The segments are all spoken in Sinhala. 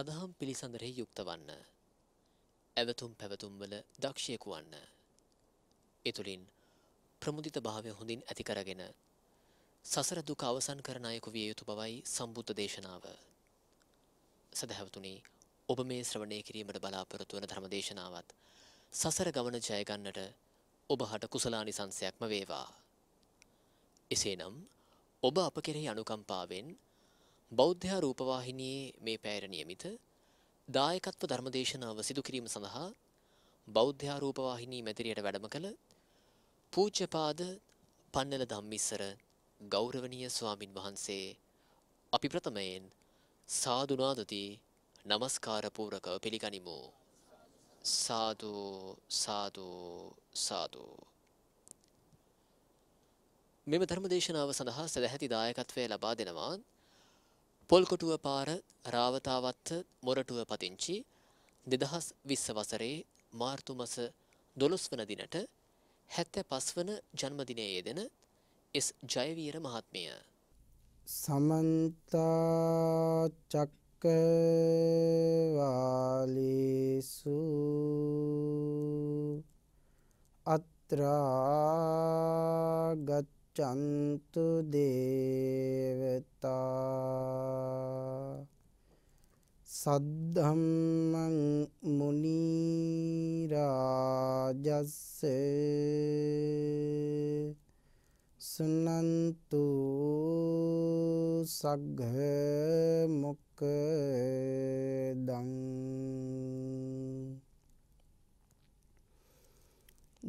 සදහම් පිළිසඳරෙහි යුක්ත වන්න. ඇවතුම් පැවතුම්වල දක්ෂයෙකු වන්න. එතුළින් ප්‍රමුදිත භාවය හොඳින් ඇතිකරගෙන සසර දුක අවසන් කරන අයෙකු විය යුතු බවයි සම්බුද්ධ දේශනාව. සදහැවතුනි ඔබ මේ ශ්‍රවණය කිරීමට බලාපොරොත්තු වන ධර්ම දේශනාවත් සසර ගමන ජයගන්නට ඔබ හට කුසලානිසංසයක්ම වේවා. එසේනම් ඔබ අප කෙරෙහි අනුකම්පාවෙන් බෞද්ධයා රූපවාහිනියේ මේ පැයට නියමිත දායකත්ව ධර්මදේශනාව සිදු කිරීම සඳහා බෞද්ධයා රූපවාහිනී මැදිරියට වැඩම කළ පූජ්‍යපාද පන්නල ධම්මිස්සර ගෞරවනීය ස්වාමින් වහන්සේ අපි ප්‍රථමයෙන් සාදුනාදති නමස්කාර පූරකව පිළිගනිමු. සාදු සාදු සාදු. මෙම ධර්මදේශනාව සඳහා සදැහැති දායකත්වය ලබා දෙනවා පොල්කොටුව පාර රාවතාවත්ත මොරටුව පතිංචි දෙදහස් විස්ස වසරේ මාර්තු මස දොළොස් වන දිනට හැත්ත පස් වන ජන්මදිනය යෙදෙන එස් ජයවීර මහත්මය. සමන්තාචක්කවාලිසු අත්‍රාගත් චන්තු දේවතා සද්ධම්මං මුනිරාජස්ස සුනන්තු සග්ග මොක්කදං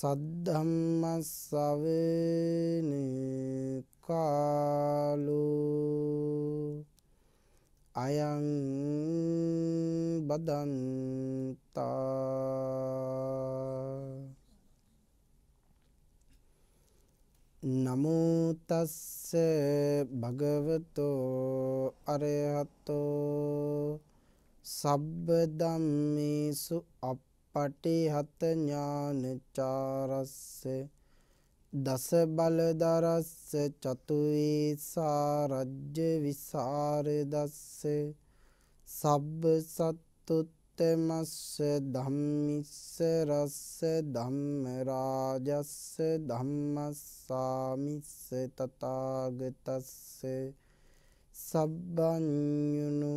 සද්ධම්මස්සවන කාලු අයං බදන්තා නමුතස්ස භගවතෝ අරහතෝ සබ්බ ධම්මේසු අප පටිහත ඥානචාරස්ස දස බලදරස්ස චතුවේසාරජ්‍ය විසාරදස්ස සබ්බ සත්තුත්තමස්ස ධම්මිස්ස රස්ස ධම්මරාජස්ස ධම්මස්සාමිස්ස තතාගතස්ස සබ්බඥුනු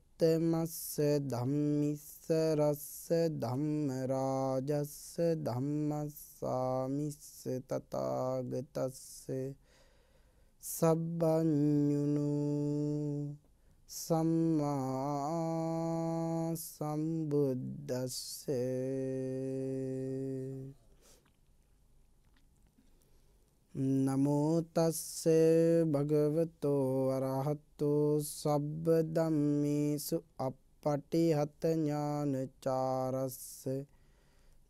උත්තමස්ස ධම්මිස්ස රස්ස ධම්මරාජස්ස ධම්මස්සාමිස්ස තතාගතස්ස සබ්බඥුනු සම්මා සම්බුද්දස්සේ. නමෝතස්සේ භගවතෝ වරහත්තෝ සබ්බ ධම්මේසු අපපටිහත ඥානචාරස්ස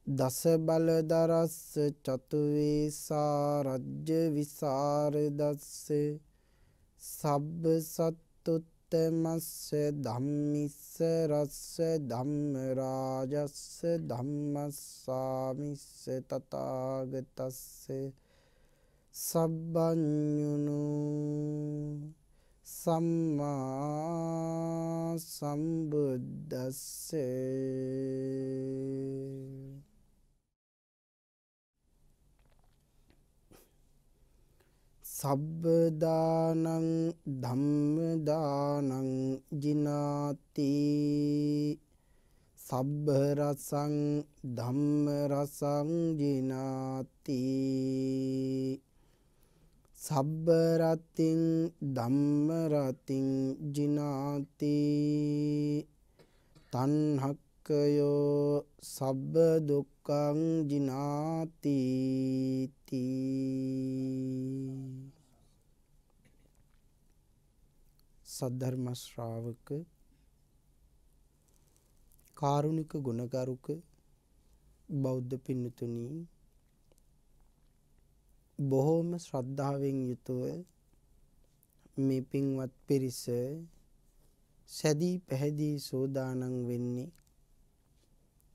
දස බලදරස්ස චතුවේසා රජ්‍ය විසරදස්ස සබ්බ සත්තුත්තමස්ස ධම්මිස්ස රස්ස ධම්මරාජස්ස ධම්මස්සාමිස්ස තතාගතස්සේ සබ්බඥුනු සම්මා සම්බුද්දස්සේ සබ්බදානං ධම්මදානං ජිනාති සබ්බ රසං ධම්ම රසං ජිනාති සබ්බ රතින් ධම්ම රතින් ජිනාති තණ්හක්කයෝ සබ්බ දුක්ඛං ජිනාති සද්ධර්ම ශ්‍රාවක කාරුණික ගුණගරුක බෞද්ධ පින්නතුනි බොහෝම ශ්‍රද්ධාවෙන් යුතුව මේ පින්වත් පිරිස සැදී පැහැදී සෝදානන් වෙන්නේ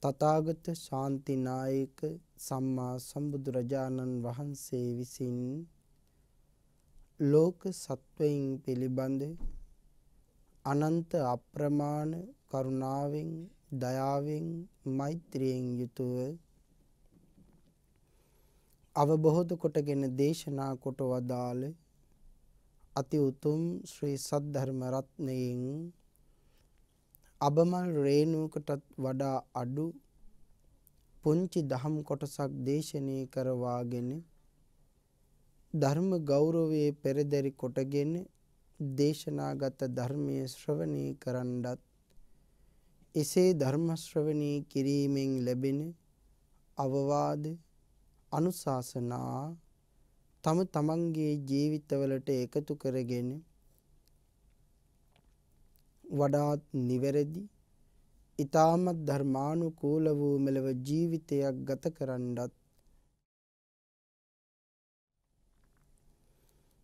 තථාගත ශාන්තිනායක සම්මා සම්බුදුරජාණන් වහන්සේ විසින් ලෝක සත්වයින් පිළිබඳ අනන්ත අප්‍රමාණ කරුණාවෙන් දයාවෙන් මෛත්‍රියෙන් යුතුව අවබෝධ කොටගෙන දේශනා කොට වදාළ අති උතුම් ශ්‍රී සද්ධර්ම රත්නයෙන් අබමල් රේණුවකටත් වඩා අඩු පුංචි දහම් කොටසක් දේශනය කරවාගෙන ධර්ම ගෞරවයේ පෙරදරි කොටගෙන දේශනාගත ධර්මය ශ්‍රවණය කරන්නත් එසේ ධර්ම ශ්‍රවණය කිරීමෙන් ලැබෙන අවවාද අනුශාසනා තම තමන්ගේ ජීවිතවලට එකතු කරගෙන වඩාත් නිවැරදි ඊ타මත් ධර්මානුකූල වූ මෙලව ජීවිතයක් ගත කරන්නත්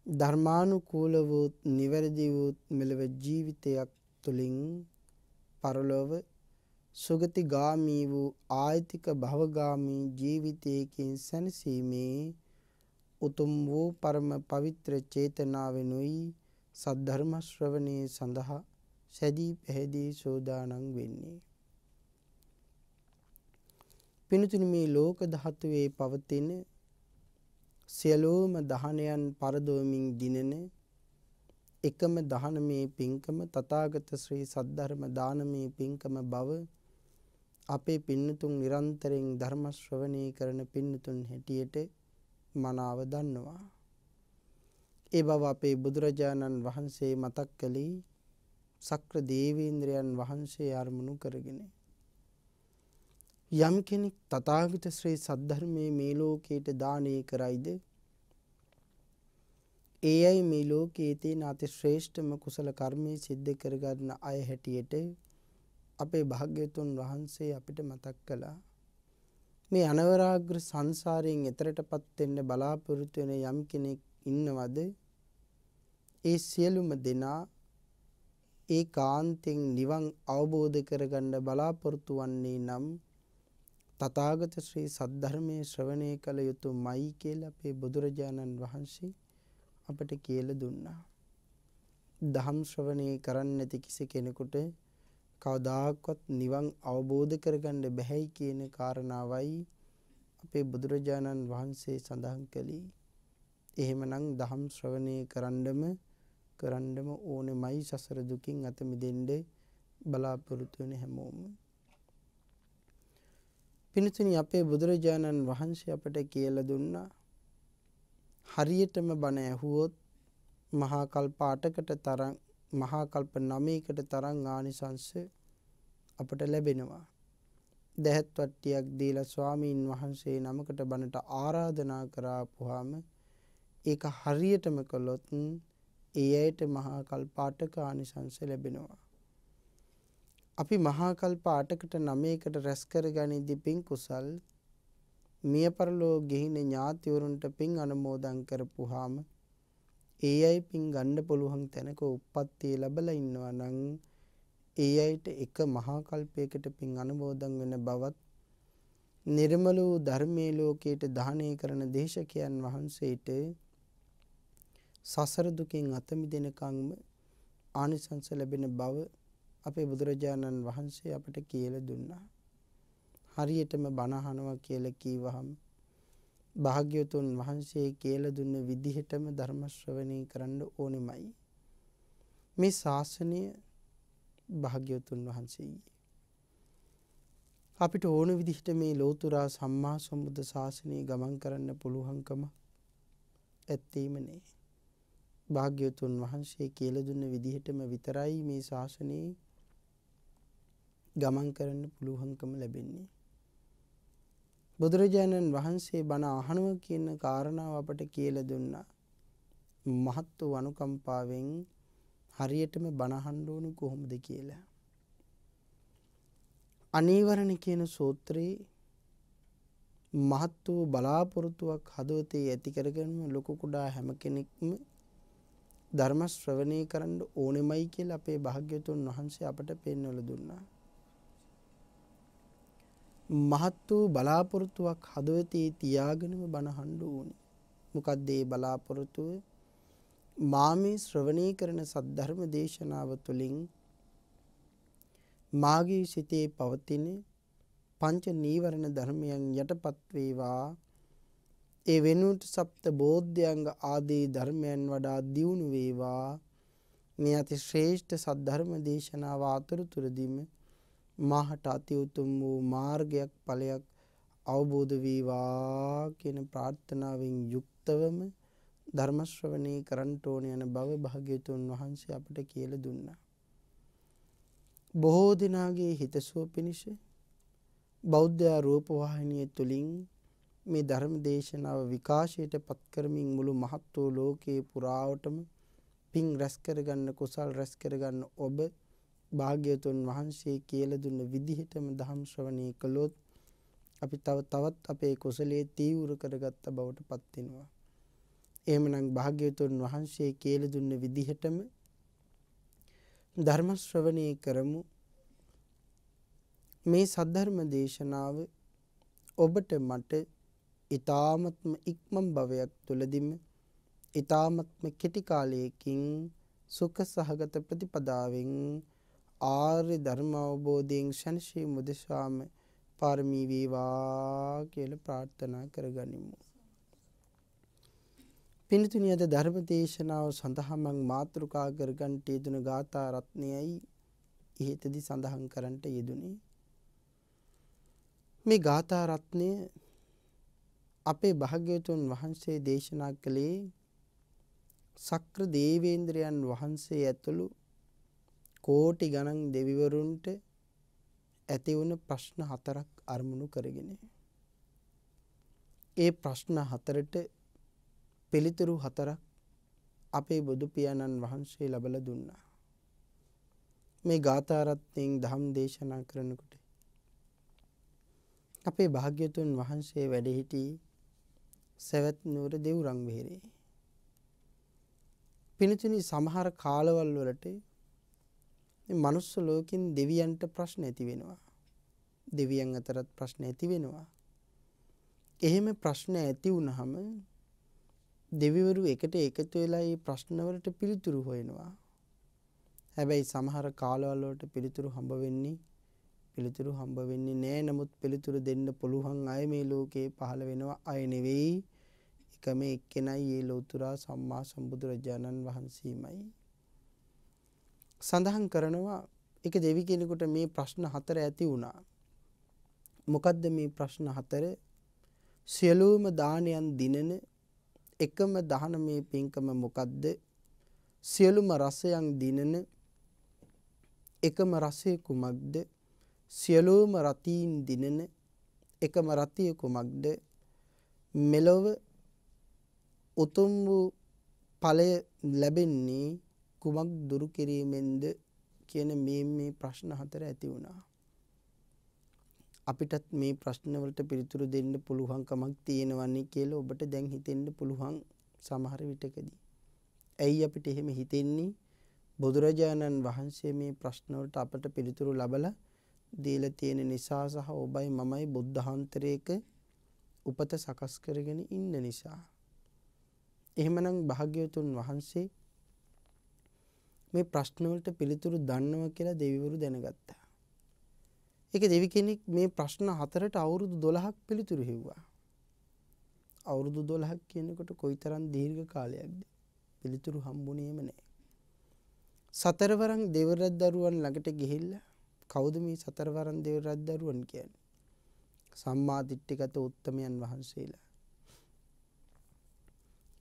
ධර්මානුකූල වූ නිවැරදි වූ මෙලව ජීවිතයක් තුළින් පරලොව සුගතිගාමී වූ ආයතික භවගාමී ජීවිතයකින් සැනසීමේ උතුම් වූ පරම පවිත්‍ර චේතනාවෙනුයි සද්ධර්ම ශ්‍රවණය සඳහා සැදී පැහැදී සෝදානම් වෙන්නේ. පිනතුනි මේ ලෝක ධාතුවේ පවතින සියලුම දහනයන් පරදෝමින් දිනන එකම දහනමේ පින්කම තථාගත ශ්‍රී සද්ධර්ම දානමේ පින්කම බව අපේ පින්නතුන් නිරන්තරයෙන් ධර්ම ශ්‍රවණය කරන පින්නතුන් හැටියට මනාව දන්නවා. ඒ බව අපේ බුදුරජාණන් වහන්සේ මතක් කළේ සක්‍ර දේවේන්ද්‍රයන් වහන්සේ අරමුණු කරගෙන. යම් කෙනෙක් තථාගත ශ්‍රී සද්ධර්මයේ මේ ලෝකයට දානය කරයිද ඒ අය මේ ලෝකයේ තියෙන අති ශ්‍රේෂ්ඨම කුසල කර්මයේ සිද්ධ කරගන්න අය හැටියට අපේ භාග්‍යතුන් වහන්සේ අපිට මතක් කළා. මේ අනවරාග්‍ර සංසාරයෙන් එතරටපත් වෙන්න බලාපොරොත්තු වෙන යම් කෙනෙක් ඉන්නවද? ඒ සියලුම දෙනා ඒ කාන්තෙන් නිවන් අවබෝධ කරගන්න බලාපොරොත්තු වන්නේ නම් තථාගත ශ්‍රී සද්ධර්මයේ ශ්‍රවණය කළ යුතුමයි කියලා අපේ බුදුරජාණන් වහන්සේ අපට කියලා දුන්නා. දහම් ශ්‍රවණය කරන්නේ නැති කිසි කෙනෙකුට කවදාකවත් නිවන් අවබෝධ කරගන්න බැහැයි කියන කාරණාවයි අපේ බුදුරජාණන් වහන්සේ සඳහන් කළේ. එහෙමනම් දහම් ශ්‍රවණය කරන්නම කරන්නම ඕනෙමයි සසර දුකින් අත මිදෙන්න බලාපොරොත්තු වෙන හැමෝම. පින්තුනි අපේ බුදුරජාණන් වහන්සේ අපට කියලා දුන්නා හරියටම බණ ඇහුවොත් මහා කල්ප 8කට තරම් මහා කල්ප 9කට තරම් ආනිසංශ අපට ලැබෙනවා. දැහත් වට්ටියක් දීලා ස්වාමීන් වහන්සේ නමකට බණට ආරාධනා කරාපුවාම ඒක හරියටම කළොත් ඒ ඇයට මහා කල්ප 8ක ආනිසංශ ලැබෙනවා. අපි මහා කල්ප 8කට 9කට රැස් කරගනිද්දී පින් කුසල් මිය පරලෝ ගෙහින ඥාතිවරුන්ට පින් අනුමෝදන් කරපුවාම ඒ අය පින් ගන්න පුළුවන් තැනක උප්පත්තිය ලැබලා ඉන්නවා නම් ඒ අයට එක මහා කල්පයකට පින් අනුමෝදන් වෙන බවත් නිර්මල වූ ධර්මයේ ලෝකයට දානය කරන දේශකයන් වහන්සේට සසර දුකින් අත මිදෙනකම්ම ආනිසංස ලැබෙන බව අපේ බුදුරජාණන් වහන්සේ අපට කියලා දුන්නා. හරියටම බණ අහනවා කියලා කීවහම භාග්‍යවතුන් වහන්සේ කියලා දුන්න විදිහටම ධර්ම ශ්‍රවණය කරන්න ඕනෙමයි. මේ ශාසනය භාග්‍යවතුන් වහන්සේගේ. අපිට ඕන විදිහට මේ ලෝතුරා සම්මා සම්බුද්ධ ශාසනය ගමන් කරන්න පුළුවන්කම ඇත්තේම නෑ. භාග්‍යවතුන් වහන්සේ කියලා දුන්න විදිහටම විතරයි මේ ශාසනයේ ගමන් කරන්න පුළුවන්කම ලැබෙන්නේ. බුදුරජාණන් වහන්සේ බණ අහනවා කියන කාරණාව අපට කියලා දුන්නා. මහත් වූ අනුකම්පාවෙන් හරියටම බණ අහන්න ඕනේ කොහොමද කියලා. අනීවරණ කියන සූත්‍රයේ මහත් වූ බලාපොරොත්තුවක් හදවතේ ඇති කරගෙන ලොකු කුඩා හැම කෙනෙක්ම ධර්ම ශ්‍රවණය කරන්න ඕනෙමයි කියලා අපේ භාග්‍යවතුන් වහන්සේ අපට පෙන්වලා දුන්නා. මහත් වූ බලාපොරොත්තුවක් හදවතේ තියාගෙනම බණ අහන්න ඕනේ. මොකද්ද ඒ බලාපොරොත්තුව? මාමේ ශ්‍රවණය කරන සද්ධර්ම දේශනාව තුළින් මාගේ සිතේ පවතින පංච නීවරණ ධර්මයන් යටපත් වේවා ඒ වෙනුවට සප්ත බෝධ්‍යංග ආදී ධර්මයන් වඩා දියුණු වේවා මේ අති ශ්‍රේෂ්ඨ සද්ධර්ම දේශනාව අතුරුතුරදීම මාහට අති උතුම් වූ මාර්ගයක් ඵලයක් අවබෝධ වේවා කියන ප්‍රාර්ථනාවෙන් යුක්තවම ධර්ම ශ්‍රවණය කරන්න ඕන යන බව භාග්‍යතුන් වහන්සේ අපට කියලා දුන්නා. බොහෝ දෙනාගේ හිතසුව පිණිස බෞද්ධ රූපවාහිනිය තුලින් මේ ධර්ම දේශනාව විකාශයට පත් කරමින් මුළු මහත් වූ ලෝකේ පුරාවටම පින් රැස් කරගන්න කුසල් රැස් කරගන්න ඔබ භාග්‍යතුන් වහන්සේ කියලා දුන්න විදිහටම ධම් ශ්‍රවණය කළොත් අපි තව තවත් අපේ කුසලයේ තීව්‍ර කරගත්ත බවට පත් වෙනවා. එහෙමනම් භාග්‍යවතුන් වහන්සේ කියලා දුන්න විදිහටම ධර්ම ශ්‍රවණය කරමු මේ සද්ධර්ම දේශනාව ඔබට මට ඊ타මත්ම ඉක්මන් භවයක් තුලදීම ඊ타මත්ම කෙටි කාලයකින් සුඛ සහගත ප්‍රතිපදාවෙන් ආර්ය ධර්ම අවබෝධයෙන් ශනශී මුදශාම පාරමී වේවා කියලා ප්‍රාර්ථනා කරගනිමු. පින්තුනි අද ධර්ම දේශනාව සඳහා මම මාතෘකා කරගන්ට යෙදුන ගාථා රත්නයයි ඉහතදී සඳහන් කරන්නට යෙදුනේ මේ ගාථා රත්නය අපේ භාග්‍යවතුන් වහන්සේ දේශනා කළේ සක්‍ර දේවේන්ද්‍රයන් වහන්සේ ඇතුළු කෝටි ගණන් දෙවිවරුන්ට ඇති වුණ ප්‍රශ්න හතරක් අරමුණු කරගෙන. ඒ ප්‍රශ්න හතරට පිළිතුරු හතරක් අපේ බුදු පියාණන් වහන්සේ ලබලා දුන්නා. මේ ගාථාරත්නයෙන් ධම් දේශනා කරනකොට අපේ භාග්‍යතුන් වහන්සේ වැඩ සිටි සවැත් නුවර දෙව්රම් විහෙරේ. පිනතුනි සමහර කාලවල වලට මනුස්ස ලෝකෙන් දෙවියන්ට ප්‍රශ්න ඇති වෙනවා. දෙවියන් අතරත් ප්‍රශ්න ඇති වෙනවා. එහෙම ප්‍රශ්න ඇති වුනහම දෙවිවරු එකට එකතු වෙලා මේ ප්‍රශ්නවලට පිළිතුරු හොයනවා. හැබැයි සමහර කාලවල වලට පිළිතුරු හම්බ වෙන්නේ පිළිතුරු හම්බ වෙන්නේ නැහැ. නමුත් පිළිතුරු දෙන්න පුළුවන් අය මේ ලෝකේ පහළ වෙනවා අය නෙවෙයි. එකම එක්කෙනයි මේ ලෝතුරා සම්මා සම්බුදුරජාණන් වහන්සේමයි. සඳහන් කරනවා එක දෙවි කෙනෙකුට මේ ප්‍රශ්න හතර ඇති වුණා. මොකද්ද මේ ප්‍රශ්න හතර? සියලුම දානයන් දිනන එකම දහනමේ පින්කම මොකද්ද? සියලුම රසයන් දිනන එකම රසය කුමක්ද? සියලුම රතීන් දිනන එකම රතිය කුමක්ද? මෙලොව උතුම් වූ ඵලය ලැබෙන්නේ කුමක් දුරු කිරීමෙන්ද කියන මේ මේ ප්‍රශ්න හතර ඇති වුණා. අපිටත් මේ ප්‍රශ්නවලට පිළිතුරු දෙන්න පුළුවන්කමක් තියෙනවන්නේ කියලා ඔබට දැන් හිතෙන්න පුළුවන් සමහර විටකදී. ඇයි අපිට එහෙම හිතෙන්නේ? බුදුරජාණන් වහන්සේ මේ ප්‍රශ්නවලට අපට පිළිතුරු ලබලා දීලා තියෙන නිසා සහ ඔබයි මමයි බුද්ධාන්තරයක උපත සකස් කරගෙන ඉන්න නිසා. එහෙමනම් භාග්‍යවතුන් වහන්සේ මේ ප්‍රශ්නවලට පිළිතුරු දන්නවා කියලා දෙවිවරු දැනගත්තා. ඒක දෙවි කෙනෙක් මේ ප්‍රශ්න හතරට අවුරුදු 12ක් පිළිතුරු හෙව්වා. අවුරුදු 12ක් කියනකොට කොයිතරම් දීර්ඝ කාලයක්ද? පිළිතුරු හම්බුනේම නැහැ. සතරවරන් දෙවරද්දරුවන් ළඟට ගිහිල්ලා කවුද මේ සතරවරන් දෙවරද්දරුවන් කියන්නේ? සම්මා දිට්ඨිගත උත්තමයන් වහන්සේලා.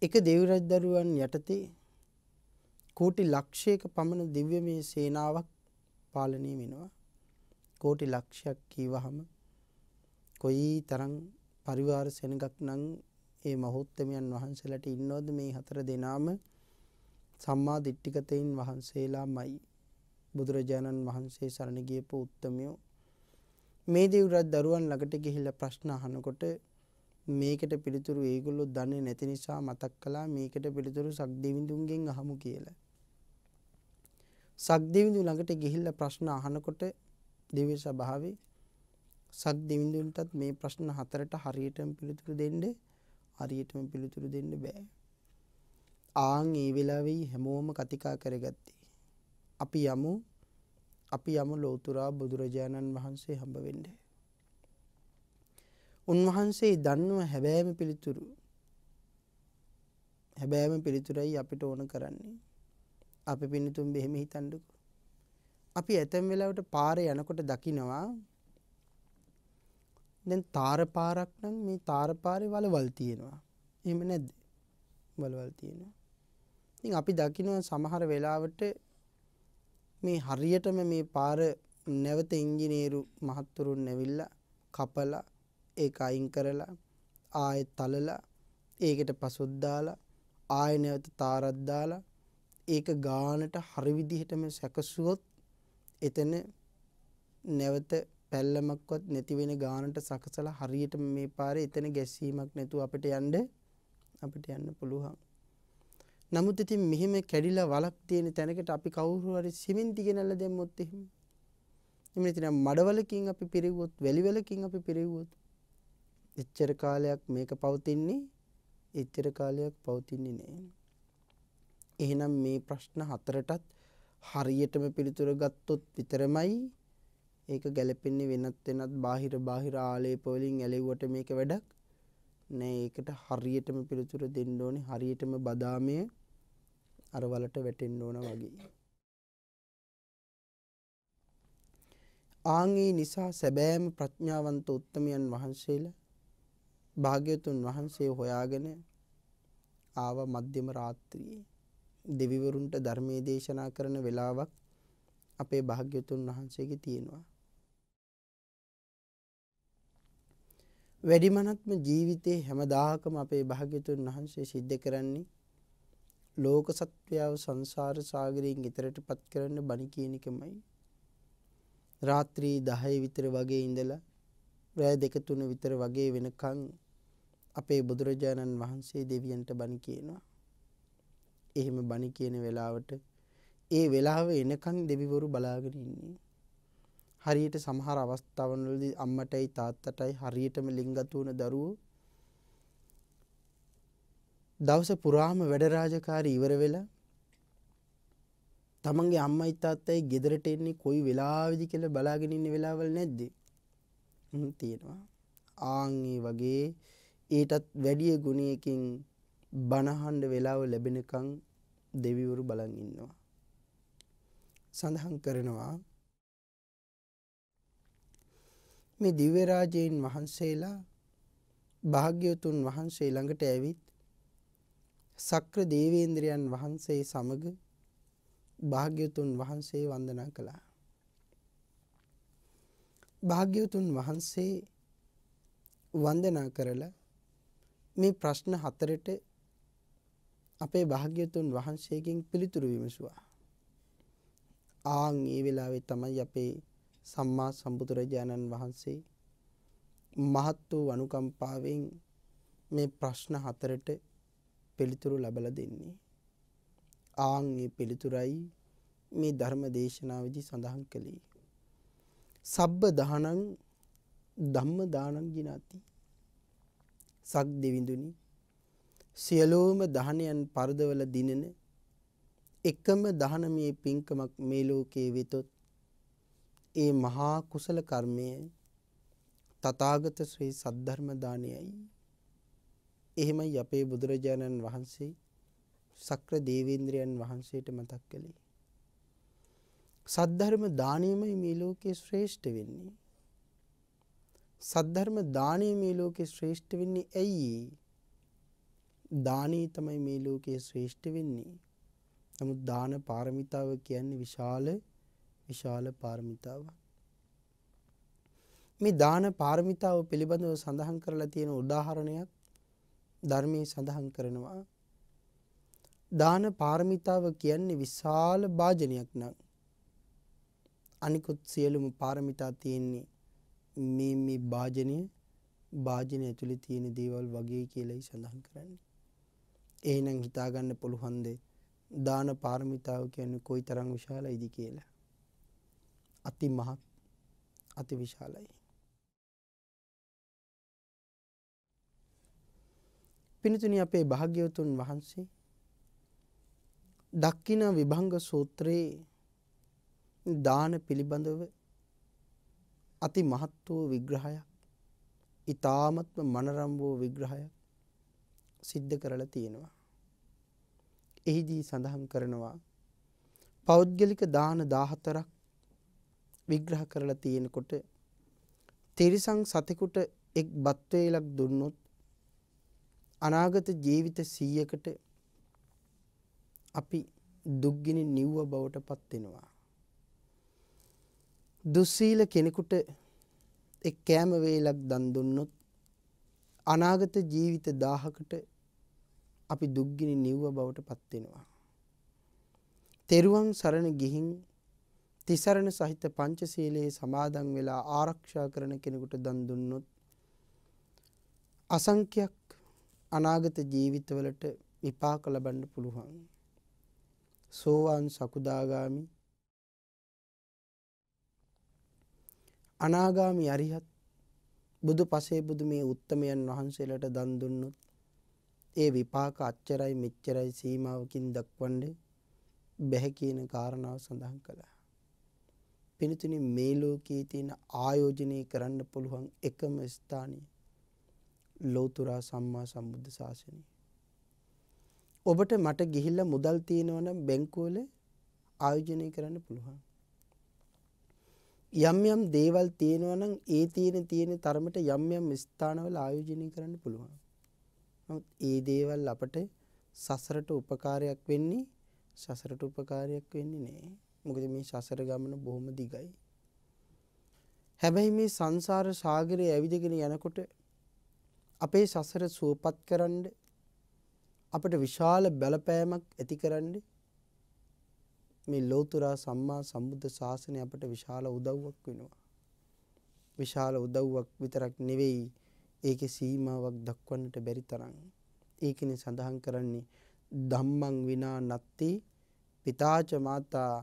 එක දෙව්රජ් දරුවන් යටතේ කෝටි ලක්ෂයක පමණ දිව්‍යමය සේනාවක් පාලනය වෙනවා. කෝටි ලක්ෂයක් කීවහම කොයි තරම් පරිවාර සෙනගක් නම් ඒ මහෞත්තමයන් වහන්සේලාට ඉන්නවද මේ හතර දෙනාම සම්මා දිට්ඨිගතයින් වහන්සේලාමයි. බුදුරජාණන් වහන්සේ සරණ ගියපු උත්තමයෝ මේ දෙව්රජ් දරුවන් ළඟට ගිහිල්ලා ප්‍රශ්න අහනකොට මේකට පිළිතුරු ඒගොල්ලෝ දන්නේ නැති නිසා මතක් කළා මේකට පිළිතුරු සක්දෙවිඳුන්ගෙන් අහමු කියලා. සක්දෙවිඳු ළඟට ගිහිල්ලා ප්‍රශ්න අහනකොට දිව්‍ය සභාවේ සක්දෙවිඳුන්ටත් මේ ප්‍රශ්න හතරට හරියටම පිළිතුරු දෙන්න හරියටම පිළිතුරු දෙන්න බෑ. ආන් ඒ වෙලාවෙයි හැමෝම කතිකා කරගත්තේ. අපි යමු අපි යමු ලෝතුරා බුදුරජාණන් වහන්සේ හම්බ වෙන්න. උන්වහන්සේ දන්නව හැබෑම පිළිතුරු. හැබෑම පිළිතුරයි අපිට ඕන කරන්නේ. අපි පින්නතුන් බෙහෙම හිතන්නකෝ. අපි ඇතැම් වෙලාවට පාරේ යනකොට දකිනවා දැන් තාර පාරක් නම් මේ තාර පාරේ වලවල් තියෙනවා. එහෙම නැද්ද? වලවල් තියෙනවා. ඉතින් අපි දකිනවා සමහර වෙලාවට මේ හරියටම මේ පාර නැවත ඉංජිනේරු මහත්තුරුන් ඇවිල්ලා කපලා ඒක අයින් කරලා ආයෙත් තලලා ඒකට පසුත් දාලා ආයෙ නැවත තාරක් දාලා ඒක ගානට හරි විදිහටම සැකසුවොත් එතන නැවත පැල්ලමක්වත් නැති වෙන ගානට සකසලා හරියටම මේ පාරේ එතන ගැස්සීමක් නැතුව අපිට යන්න අපිට යන්න පුළුවන්. නමුත් ඉතින් මෙහෙම කැඩිලා වලක් තියෙන තැනකට අපි කවුරු හරි සිමෙන්ති ගෙනල්ලා දැම්මොත් එහෙම. එමෙ නැතිනම් මඩවලකින් අපි පිරෙව්වොත් වැලිවලකින් අපි පිරෙව්වොත් එච්චර කාලයක් මේක පවතින්නේ එච්චර කාලයක් පවතින්නේ නෑ. එහෙනම් මේ ප්‍රශ්න හතරටත් හරියටම පිළිතුර ගත්තොත් විතරමයි. ඒක ගැලපෙන්නේ වෙනත් වෙනත් බාහිර බාහිර ආලේප වලින් ඇලෙව්වට මේක වැඩක් නෑ. ඒකට හරියටම පිළිතුර දෙන්න ඕනේ. හරියටම බදාමය අර වලට වැටෙන්න ඕන වගේ. ආන්ගේ නිසා සැබෑම ප්‍රඥාවන්ත උත්තමයන් වහන්සේලා භාග්‍යතුන් වහන්සේ හොයාගෙන ආව මධ්‍යම රාත්‍රියේ දෙවිවරුන්ට ධර්මයේ දේශනා කරන වෙලාවක් අපේ භාග්‍යතුන් වහන්සේගේ තියෙනවා. වැඩිමනත්ම ජීවිතේ හැමදාකම අපේ භාග්‍යතුන් වහන්සේ සිද්ධ කරන්නේ ලෝක සත්වයාව සංසාර සාගරයෙන් ගෙතරට පත් කරන්න බණි කියන එකමයි. රාත්‍රී 10 විතර වගේ ඉඳලා රෑ දෙක තුන විතර වගේ වෙනකන් අපේ බුදුරජාණන් වහන්සේ දෙවියන්ට බණි කියනවා. එහෙම බණි කියන වෙලාවට ඒ වෙලාව එනකන් දෙවිවරු බලාගෙන ඉන්නේ. හරියට සමහර අවස්ථාවන්වලදී අම්මටයි තාත්තටයි හරියටම ලිංගතු වුණ දරුවෝ දවස පුරාම වැඩ රාජකාරී ඉවර වෙලා තමන්ගේ අම්මයි තාත්තයි ගෙදරට එන්නේ කොයි වෙලාවෙදි කියලා බලාගෙන ඉන්න වෙලාවල් නැද්ද? හ්ම් තියෙනවා. ආන් වගේ ඊටත් වැඩි ගුණයකින් බනහඬ වෙලාව ලැබෙනකන් දෙවිවරු බලන් ඉන්නවා. සඳහන් කරනවා මේ දිව්‍ය රාජයන් වහන්සේලා භාග්‍යවතුන් වහන්සේ ළඟට ඇවිත් සක්‍ර දේවේන්ද්‍රයන් වහන්සේ සමග භාග්‍යවතුන් වහන්සේ වන්දනා කළා. භාග්‍යවතුන් වහන්සේ වන්දනා කරලා මේ ප්‍රශ්න හතරට අපේ භාග්‍යවතුන් වහන්සේගෙන් පිළිතුරු විමසුවා. ආන් ඒ වෙලාවේ තමයි අපේ සම්මා සම්බුදුරජාණන් වහන්සේ මහත් වූ අනුකම්පාවෙන් මේ ප්‍රශ්න හතරට පිළිතුරු ලබලා දෙන්නේ. ආන් ඒ පිළිතුරයි මේ ධර්ම දේශනාවේදී සඳහන් කළේ. සබ්බ දානං ධම්ම දානං ජිනාති. සක් දෙවිඳුනි සියලෝම දහනයන් පරදවල දිනෙන එකම දහනමේ පින්කමක් මේ ලෝකයේ වෙතොත් ඒ මහා කුසල කර්මය තථාගත ශ්‍රී සද්ධර්ම දානයයි. එහෙමයි අපේ බුදුරජාණන් වහන්සේ සක්‍ර දේවේන්ද්‍රයන් වහන්සේට මතක් කළේ. සද්ධර්ම දානයමයි මේ ලෝකේ ශ්‍රේෂ්ඨ වෙන්නේ. සද්ධර්ම දානය මේ ලෝකේ ශ්‍රේෂ්ඨ වෙන්නේ ඇයි? දානී තමයි මේ ලෝකේ ශ්‍රේෂ්ඨ වෙන්නේ. නමුත් දාන පාරමිතාව කියන්නේ විශාල විශාල පාරමිතාවක්. මේ දාන පාරමිතාව පිළිබඳව සඳහන් කරලා තියෙන උදාහරණයක් ධර්මයේ සඳහන් කරනවා. දාන පාරමිතාව කියන්නේ විශාල භාජනයක් නම් අනිකුත් සියලුම පාරමිතා තියෙන්නේ මේ මේ භාජනය භාජනය ඇතුලේ තියෙන දේවල් වගේ කියලායි සඳහන් කරන්නේ. එහෙනම් හිතාගන්න පුළුවන්ද දාන පාරමිතාව කියන්නේ කොයිතරම් විශාලයිද කියලා. අති මහත් අති විශාලයි. පිනිතුනි අපේ භාග්‍යවතුන් වහන්සේ දක්කින විභංග සූත්‍රයේ දාන පිළිබඳව අති මහත් වූ විග්‍රහයක් ඊ타මත්ම මනරම් වූ විග්‍රහයක් සිද්ධ කරලා තියෙනවා. එහිදී සඳහන් කරනවා පෞද්ගලික දාන 14ක් විග්‍රහ කරලා තියෙනකොට තිරිසං සතෙකුට එක් බත් වේලක් දුන්නොත් අනාගත ජීවිත 100කට අපි දුක්ගිනි නිව්ව බවට පත් වෙනවා. දුස්සීල කෙනෙකුට එක් කෑම වේලක් දන් දුන්නොත් අනාගත ජීවිත 1000කට අපි දුක්ගිනි නිව්ව බවට පත් වෙනවා. තෙරුවන් සරණ ගිහින් තිසරණ සහිත පංචශීලයේ සමාදන් වෙලා ආරක්ෂා කරන කෙනෙකුට දන් දුන්නොත් අසංඛ්‍යක් අනාගත ජීවිතවලට විපාක ලබන්න පුළුවන්. සෝවාන් සකුදාගාමි අනාගාමි අරිහත් බුදු පසේ බුදු මේ උත්තමයන් වහන්සේලාට දන් දුන්නොත් ඒ විපාක අච්චරයි මෙච්චරයි සීමාවකින් දක්වන්නේ බැහැ කියන කාරණාව සඳහන් කළා. පිනිතුනි මේ ලෝකයේ තියෙන ආයෝජනය කරන්න පුළුවන් එකම ස්ථානය ලෞතුරා සම්මා සම්බුද්ධ ශාසනය. ඔබට මට ගිහිල්ලා මුදල් තියෙනවා නම් බැංකුවල ආයෝජනය කරන්න පුළුවන්. යම් යම් දේවල් තියෙනවා නම් ඒ තියෙන තියෙන තරමට යම් යම් ස්ථානවල ආයෝජනය කරන්න පුළුවන්. නමුත් ඒ දේවල් අපට සසරට උපකාරයක් වෙන්නේ සසරට උපකාරයක් වෙන්නේ නෑ. මොකද මේ සසර ගමන බොහොම දිගයි. හැබැයි මේ සංසාර සාගරයේ ඇවිදගෙන යනකොට අපේ සසර සුවපත් කරන්න අපට විශාල බලපෑමක් ඇති කරන්න මේ ලෝතුරා සම්මා සම්බුද්ධ ශාසනය අපට විශාල උදව්වක් වෙනවා. විශාල උදව්වක් විතරක් නෙවෙයි ඒකේ සීමාවක් දක්වන්නට බැරි තරම්. ඒකනේ සඳහන් කරන්නේ ධම්මං විනා නත්ති පිතාච මාතා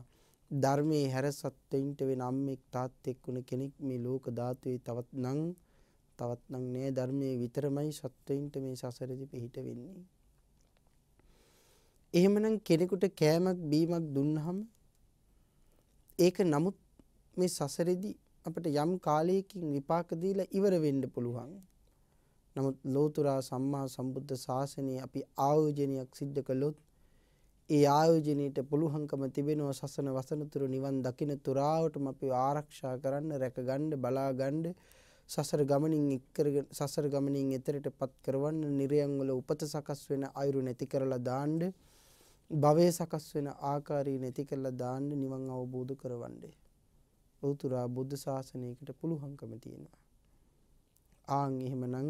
ධර්මයේ හැර සත්ත්වයින්ට වෙන අම්මෙක් තාත්තෙක් වුණ කෙනෙක් මේ ලෝක ධාතුවේ තවත් නම් තවත් නම් නෑ ධර්මයේ විතරමයි සත්වයින්ට මේ සසරදි පිහිට වෙන්නේ. එහෙමනම් කෙනෙකුට කෑමක් බීමක් දුන්නහම ඒක නමුත් මේ සසරෙදි අපිට යම් කාලයකින් විපාක දීලා ඉවර වෙන්න පුළුවන්. නමුත් ලෝතුරා සම්මා සම්බුද්ධ ශාසනය අපි ආයෝජනයක් සිද්ධ කළොත් ඒ ආයෝජනයට පුළුවන්කම තිබෙනවා සසන වසනතුරු නිවන් දකින තුරාවටම අපි ආරක්ෂා කරන්න රැකගන්න බලාගන්න සසර ගමනින් එක්කරගෙන සසර ගමනින් එතරට පත් කරවන්න නිරයන් වල උපත සකස් වෙන අයුරු නැති කරලා දාන්න භවය සකස් වෙන ආකාරය නැති කරලා දාන්න නිවන් අවබෝධ කරවන්නේ. ලෞතුරා බුද්ධ ශාසනයකට පුළුවන්කම තියෙනවා. ආන් එහෙමනම්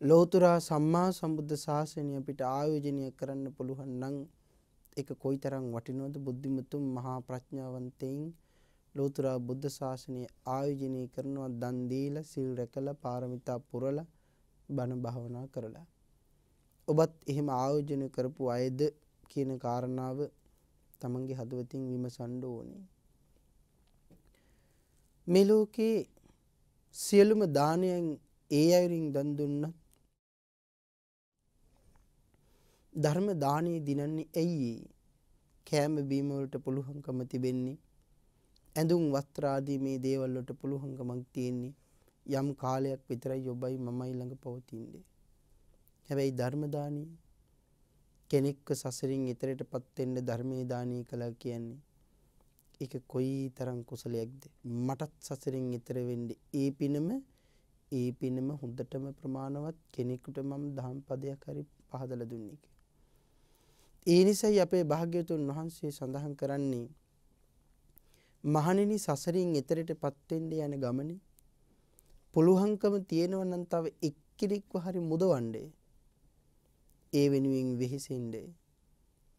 ලෞතුරා සම්මා සම්බුද්ධ ශාසනය අපිට ආයෝජනය කරන්න පුළුවන් නම් ඒක කොයිතරම් වටිනවද බුද්ධිමතුන් මහා ප්‍රඥාවන්තයින් ලෝතුරා බුද්ධ ශාසනය ආයෝජනය කරනවා දන් දීලා සිල් රැකලා පාරමිතා පුරලා බණ භාවනා කරලා. ඔබත් එහෙම ආයෝජනය කරපු අයද කියන කාරණාව තමන්ගේ හදවතින් විමසන්න ඕනේ. මේ ලෝකේ සියලුම දානයන් ඒ අයුරින් දන් දුන්නත් ධර්ම දානයේ දිනන්නේ ඇයි? කෑම බීම වලට පුළුවන්කම තිබෙන්නේ ඇඳුම් වස්ත්‍ර ආදී මේ දේවල් වලට පුළුවන්කමක් තියෙන්නේ යම් කාලයක් විතරයි ඔබයි මමයි ළඟ පවතින්නේ. හැබැයි ධර්ම දානීය කෙනෙක්ව සසරින් ඈතරටපත් වෙන්න ධර්මයේ දානීය කළා කියන්නේ ඒක කොයි තරම් කුසලයක්ද මටත් සසරින් ඈතර වෙන්න ඒ පිනම ඒ පිනම හොඳටම ප්‍රමාණවත් කෙනෙකුට මම දහම් පදයක් හරි පහදලා දුන්නේ කියලා. ඒ නිසායි අපේ භාග්‍යවතුන් වහන්සේ සඳහන් කරන්නේ මහණෙනි සසරින් එතරටපත් වෙන්න යන ගමනේ පුළුවන්කම තියෙනවා නම් තව එක්කෙනෙක්ව හරි මුදවන්නේ. ඒ වෙනුවෙන් වෙහෙසෙන්න.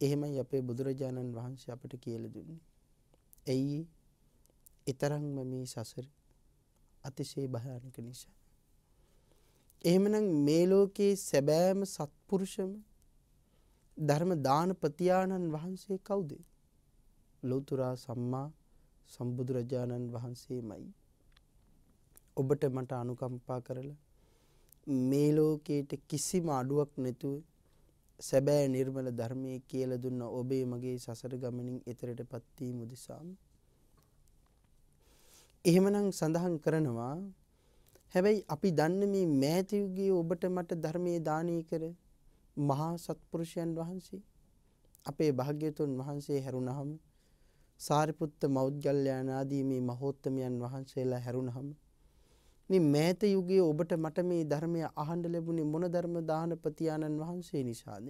එහෙමයි අපේ බුදුරජාණන් වහන්සේ අපට කියලා දුන්නේ. ඇයි? ඊතරම්ම මේ සසර අතිශය භයානක නිසා. එහෙමනම් මේ ලෝකයේ සැබෑම සත්පුරුෂම ධර්ම දානපතියාණන් වහන්සේ කවුද? ලෞතර සම්මා සම්බුදුරජාණන් වහන්සේමයි. ඔබට මට අනුකම්පා කරලා මේ ලෝකයට කිසිම අඩුවක් නැතුව සැබෑ නිර්මල ධර්මයේ කියලා දුන්න ඔබේ මගේ සසර ගමනින් එතරටපත් වීම උදෙසාම එහෙමනම් සඳහන් කරනවා හැබැයි අපි දන්න මේ මෑත යුගයේ ඔබට මට ධර්මයේ දානය කර මහා සත්පුරුෂයන් වහන්සේ අපේ භාග්‍යතුන් වහන්සේ හැරුණහම සාරිපුත්ත මෞද්ගල්‍යයන් ආදී මේ මහෝත්තමයන් වහන්සේලා හැරුණහම මේ මෑත යුගයේ ඔබට මට මේ ධර්මය අහන්න ලැබුණේ මොන ධර්ම දානපතියාණන් වහන්සේ නිසාද?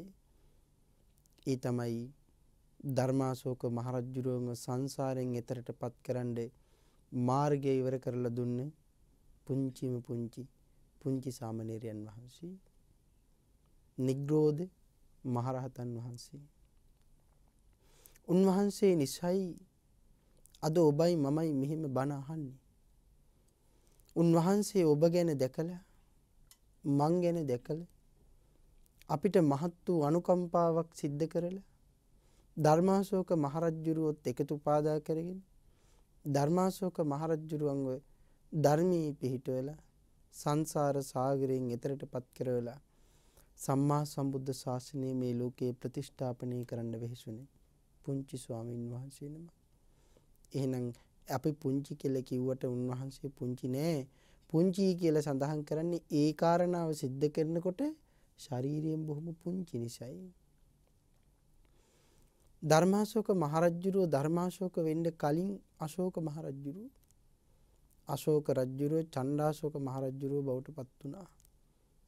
ඒ තමයි ධර්මාශෝක මහරජුරුවන්ව සංසාරයෙන් එතරටපත් කරන්න මාර්ගය ඉවර කරලා දුන්නේ පුංචිම පුංචි පුංචි සාමණේරයන් වහන්සේ. නිග්‍රෝධ මහරහතන් වහන්සේ. උන්වහන්සේ නිසයි අද ඔබයි මමයි මෙහෙම බණ අහන්නේ. උන්වහන්සේ ඔබ ගැන දැකලා මං ගැන දැකලා අපිට මහත් වූ අනුකම්පාවක් සිද්ධ කරලා ධර්මාශෝක මහරජුරුවොත් එකතු පාදා කරගෙන ධර්මාශෝක මහරජුරුවන්ව ධර්මී පිහිටවලා සංසාර සාගරයෙන් එතරටපත් කරවලා සම්මා සම්බුද්ධ ශාසනය මේ ලෝකයේ ප්‍රතිෂ්ඨාපනය කරන්න වෙහෙසුනේ පුංචි ස්වාමීන් වහන්සේ නම. එහෙනම් අපි පුංචි කියලා කිව්වට උන්වහන්සේ පුංචි නෑ. පුංචි කියලා සඳහන් කරන්නේ ඒ කාරණාව सिद्ध කරනකොට ශාරීරියෙන් බොහොම පුංචි නිසායි. ධර්මාශෝක මහරජුරුව ධර්මාශෝක වෙන්න කලින් අශෝක මහරජුරුව අශෝක රජුරුව චණ්ඩාශෝක මහරජුරුව බවට පත් වුණා.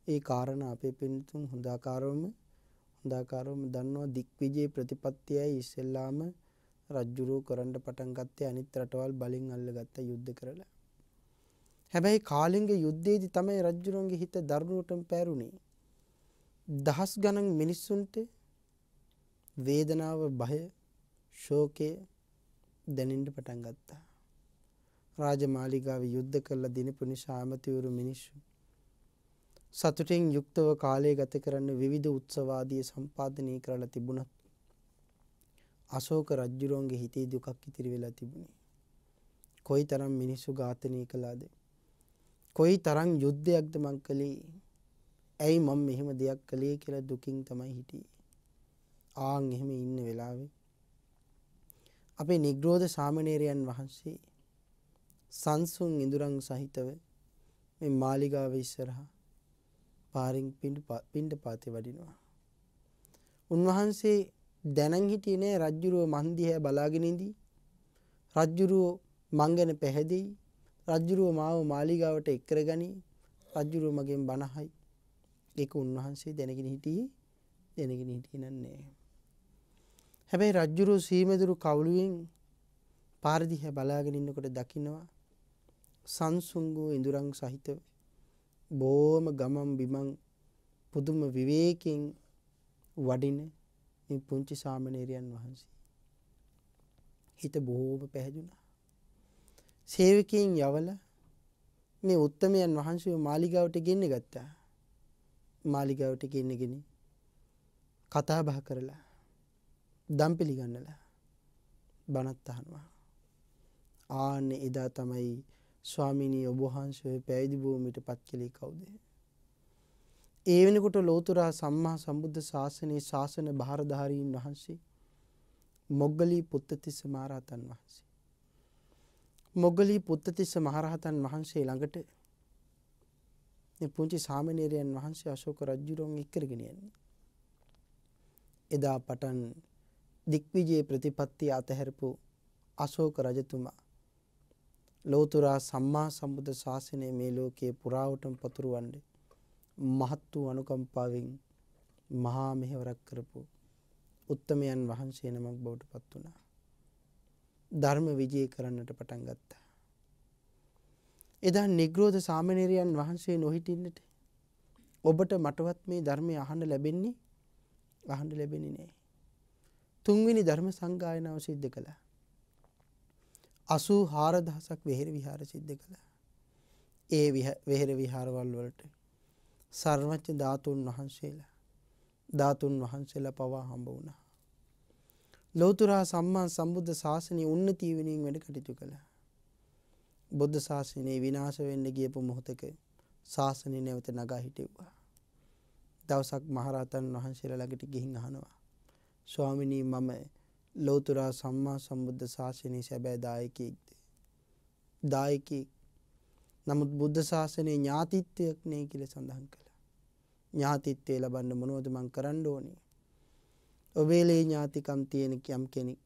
ඒ කාරණා අපේ පින්තුන් හොඳාකාරවම හොඳාකාරවම දන්නවා දික්විජේ ප්‍රතිපත්තියයි ඉස්සෙල්ලාම රජ්ජුරුව කරන්න පටන් ගත්තේ අනිත් රටවල් බලින් අල්ලගත්ත යුද්ධ කරලා. හැබැයි කාලිංග යුද්ධයේදී තමයි රජ්ජුරුවන්ගේ හිත දරුණුවටම පෑරුණේ. දහස් ගණන් මිනිස්සුන්ට වේදනාව බය ශෝකය දැනෙන්න පටන් ගත්තා. රාජමාලිගාවේ යුද්ධ කළ දිනපු නිසා ඇමතිවරු මිනිස්සු සතුටින් යුක්තව කාලය ගත කරන්න විවිධ උත්සවාදිය සම්පාදනය කරලා තිබුණත් අශෝක රජ්ජුරුවන්ගේ හිතේ දුකක් ඉතිරි වෙලා තිබුණේ. කොයි තරම් මිනිස්සු ඝාතනය කළාද? කොයි තරම් යුද්ධයක්ද මං කළේ? ඇයි මම මෙහෙම දෙයක් කළේ කියලා දුකින් තමයි හිටියේ. ආන් එහෙම ඉන්න වෙලාවේ අපේ නිග්‍රෝධ සාමණේරයන් වහන්සේ සංසුන් ඉඳුරන් සහිතව මේ මාලිගාව ඉස්සරහා පාරින් පින්ඩ පාතේ වඩිනවා. උන්වහන්සේ දැනන් හිටියේ නෑ රජ්ජුරුව මන් දිහා බලාගෙන ඉඳී. රජ්ජුරුව මං ගැන පැහැදෙයි. රජ්ජුරුව මාව මාලිගාවට එක් කරගනි. රජ්ජුරුව මගෙන් බනහයි. ඒක උන්වහන්සේ දැනගෙන හිටියේ දැනගෙන හිටියේ නෑ. හැබැයි රජ්ජුරුව සීමෙදුරු කවුළුවෙන් පාර දිහා බලාගෙන ඉන්නකොට දකින්නවා සංසුන් වූ ඉඳුරන් සහිතව බොහොම ගමන් බිමන් පුදුම විවේකයෙන් වඩින මේ පුංචි සාමණේරයන් වහන්සේ. හිත බොහෝම පැහැදුනා. සේවකයන් යවලා මේ උත්තමයන් වහන්සේව මාලිගාවට ගෙන්න ගත්තා. මාලිගාවට ගෙන්නගෙන කතා බහ කරලා දම් පිළිගන්නලා බණත් අහනවා. ආන්නේ එදා තමයි ස්වාමිනී ඔබ වහන්සේ පැවිදි භූමියට පත් කළේ කවුද? ඒ වෙනකොට ලෝතුරා සම්මා සම්බුද්ධ ශාසනයේ ශාසන භාරධාරීන් වහන්සේ මොග්ගලී පුත්තතිස්ස මහරහතන් වහන්සේ. මොග්ගලී පුත්තතිස්ස මහරහතන් වහන්සේ ළඟට මේ පුංචි සාමණේරයන් වහන්සේ අශෝක රජුරුවන් එක්කරගෙන යන්නේ. එදා පටන් දික්විජේ ප්‍රතිපත්තිය අතහැරපු අශෝක රජතුමා ලෝතුරා සම්මා සම්බුද්ධ ශාසනය මේ ලෝකයේ පුරාවටම පතුරවන්නේ මහත් වූ අනුකම්පාවෙන් මහා මෙහෙවරක් කරපු උත්තමයන් වහන්සේ නමක් බවට පත් වුණා. ධර්ම විජය කරන්නට පටන් ගත්තා. එදා නිග්‍රෝධ සාමණේරයන් වහන්සේ නොහිටින්නට ඔබට මටවත් මේ ධර්මය අහන්න ලැබෙන්නේ අහන්න ලැබෙන්නේ නැහැ. තුන්වෙනි ධර්ම සංගායනාව සිද්ධ කළා. 84000ක් වෙහෙර විහාර සිද්ධ කළා. ඒ වෙහෙර විහාරවල් වලට සර්වඥ ධාතුන් වහන්සේලා ධාතුන් වහන්සේලා පවා හම්බ වුණා. ලෞතුරා සම්මා සම්බුද්ධ ශාසනය උන්නතිය වෙනුවෙන් වැඩ කටයුතු කළා. බුද්ධ ශාසනය විනාශ වෙන්න ගියපු මොහොතක ශාසනය නැවත නගා හිටෙව්වා. දවසක් මහරහතන් වහන්සේලා ළඟට ගිහින් අහනවා. ස්වාමිනී මම ලෞතුරා සම්මා සම්බුද්ධ ශාසනයේ සැබෑ දායකයෙක්ද? දායකයෙක්. නමුත් බුද්ධ ශාසනයේ ඥාතිත්වයක් නේ කියලා සඳහන් කළා. ඥාතිත්වය ලබන්න මොනවද මං කරන්න ඕනේ? ඔබේලේ ඥාතිකම් තියෙන යම් කෙනෙක්,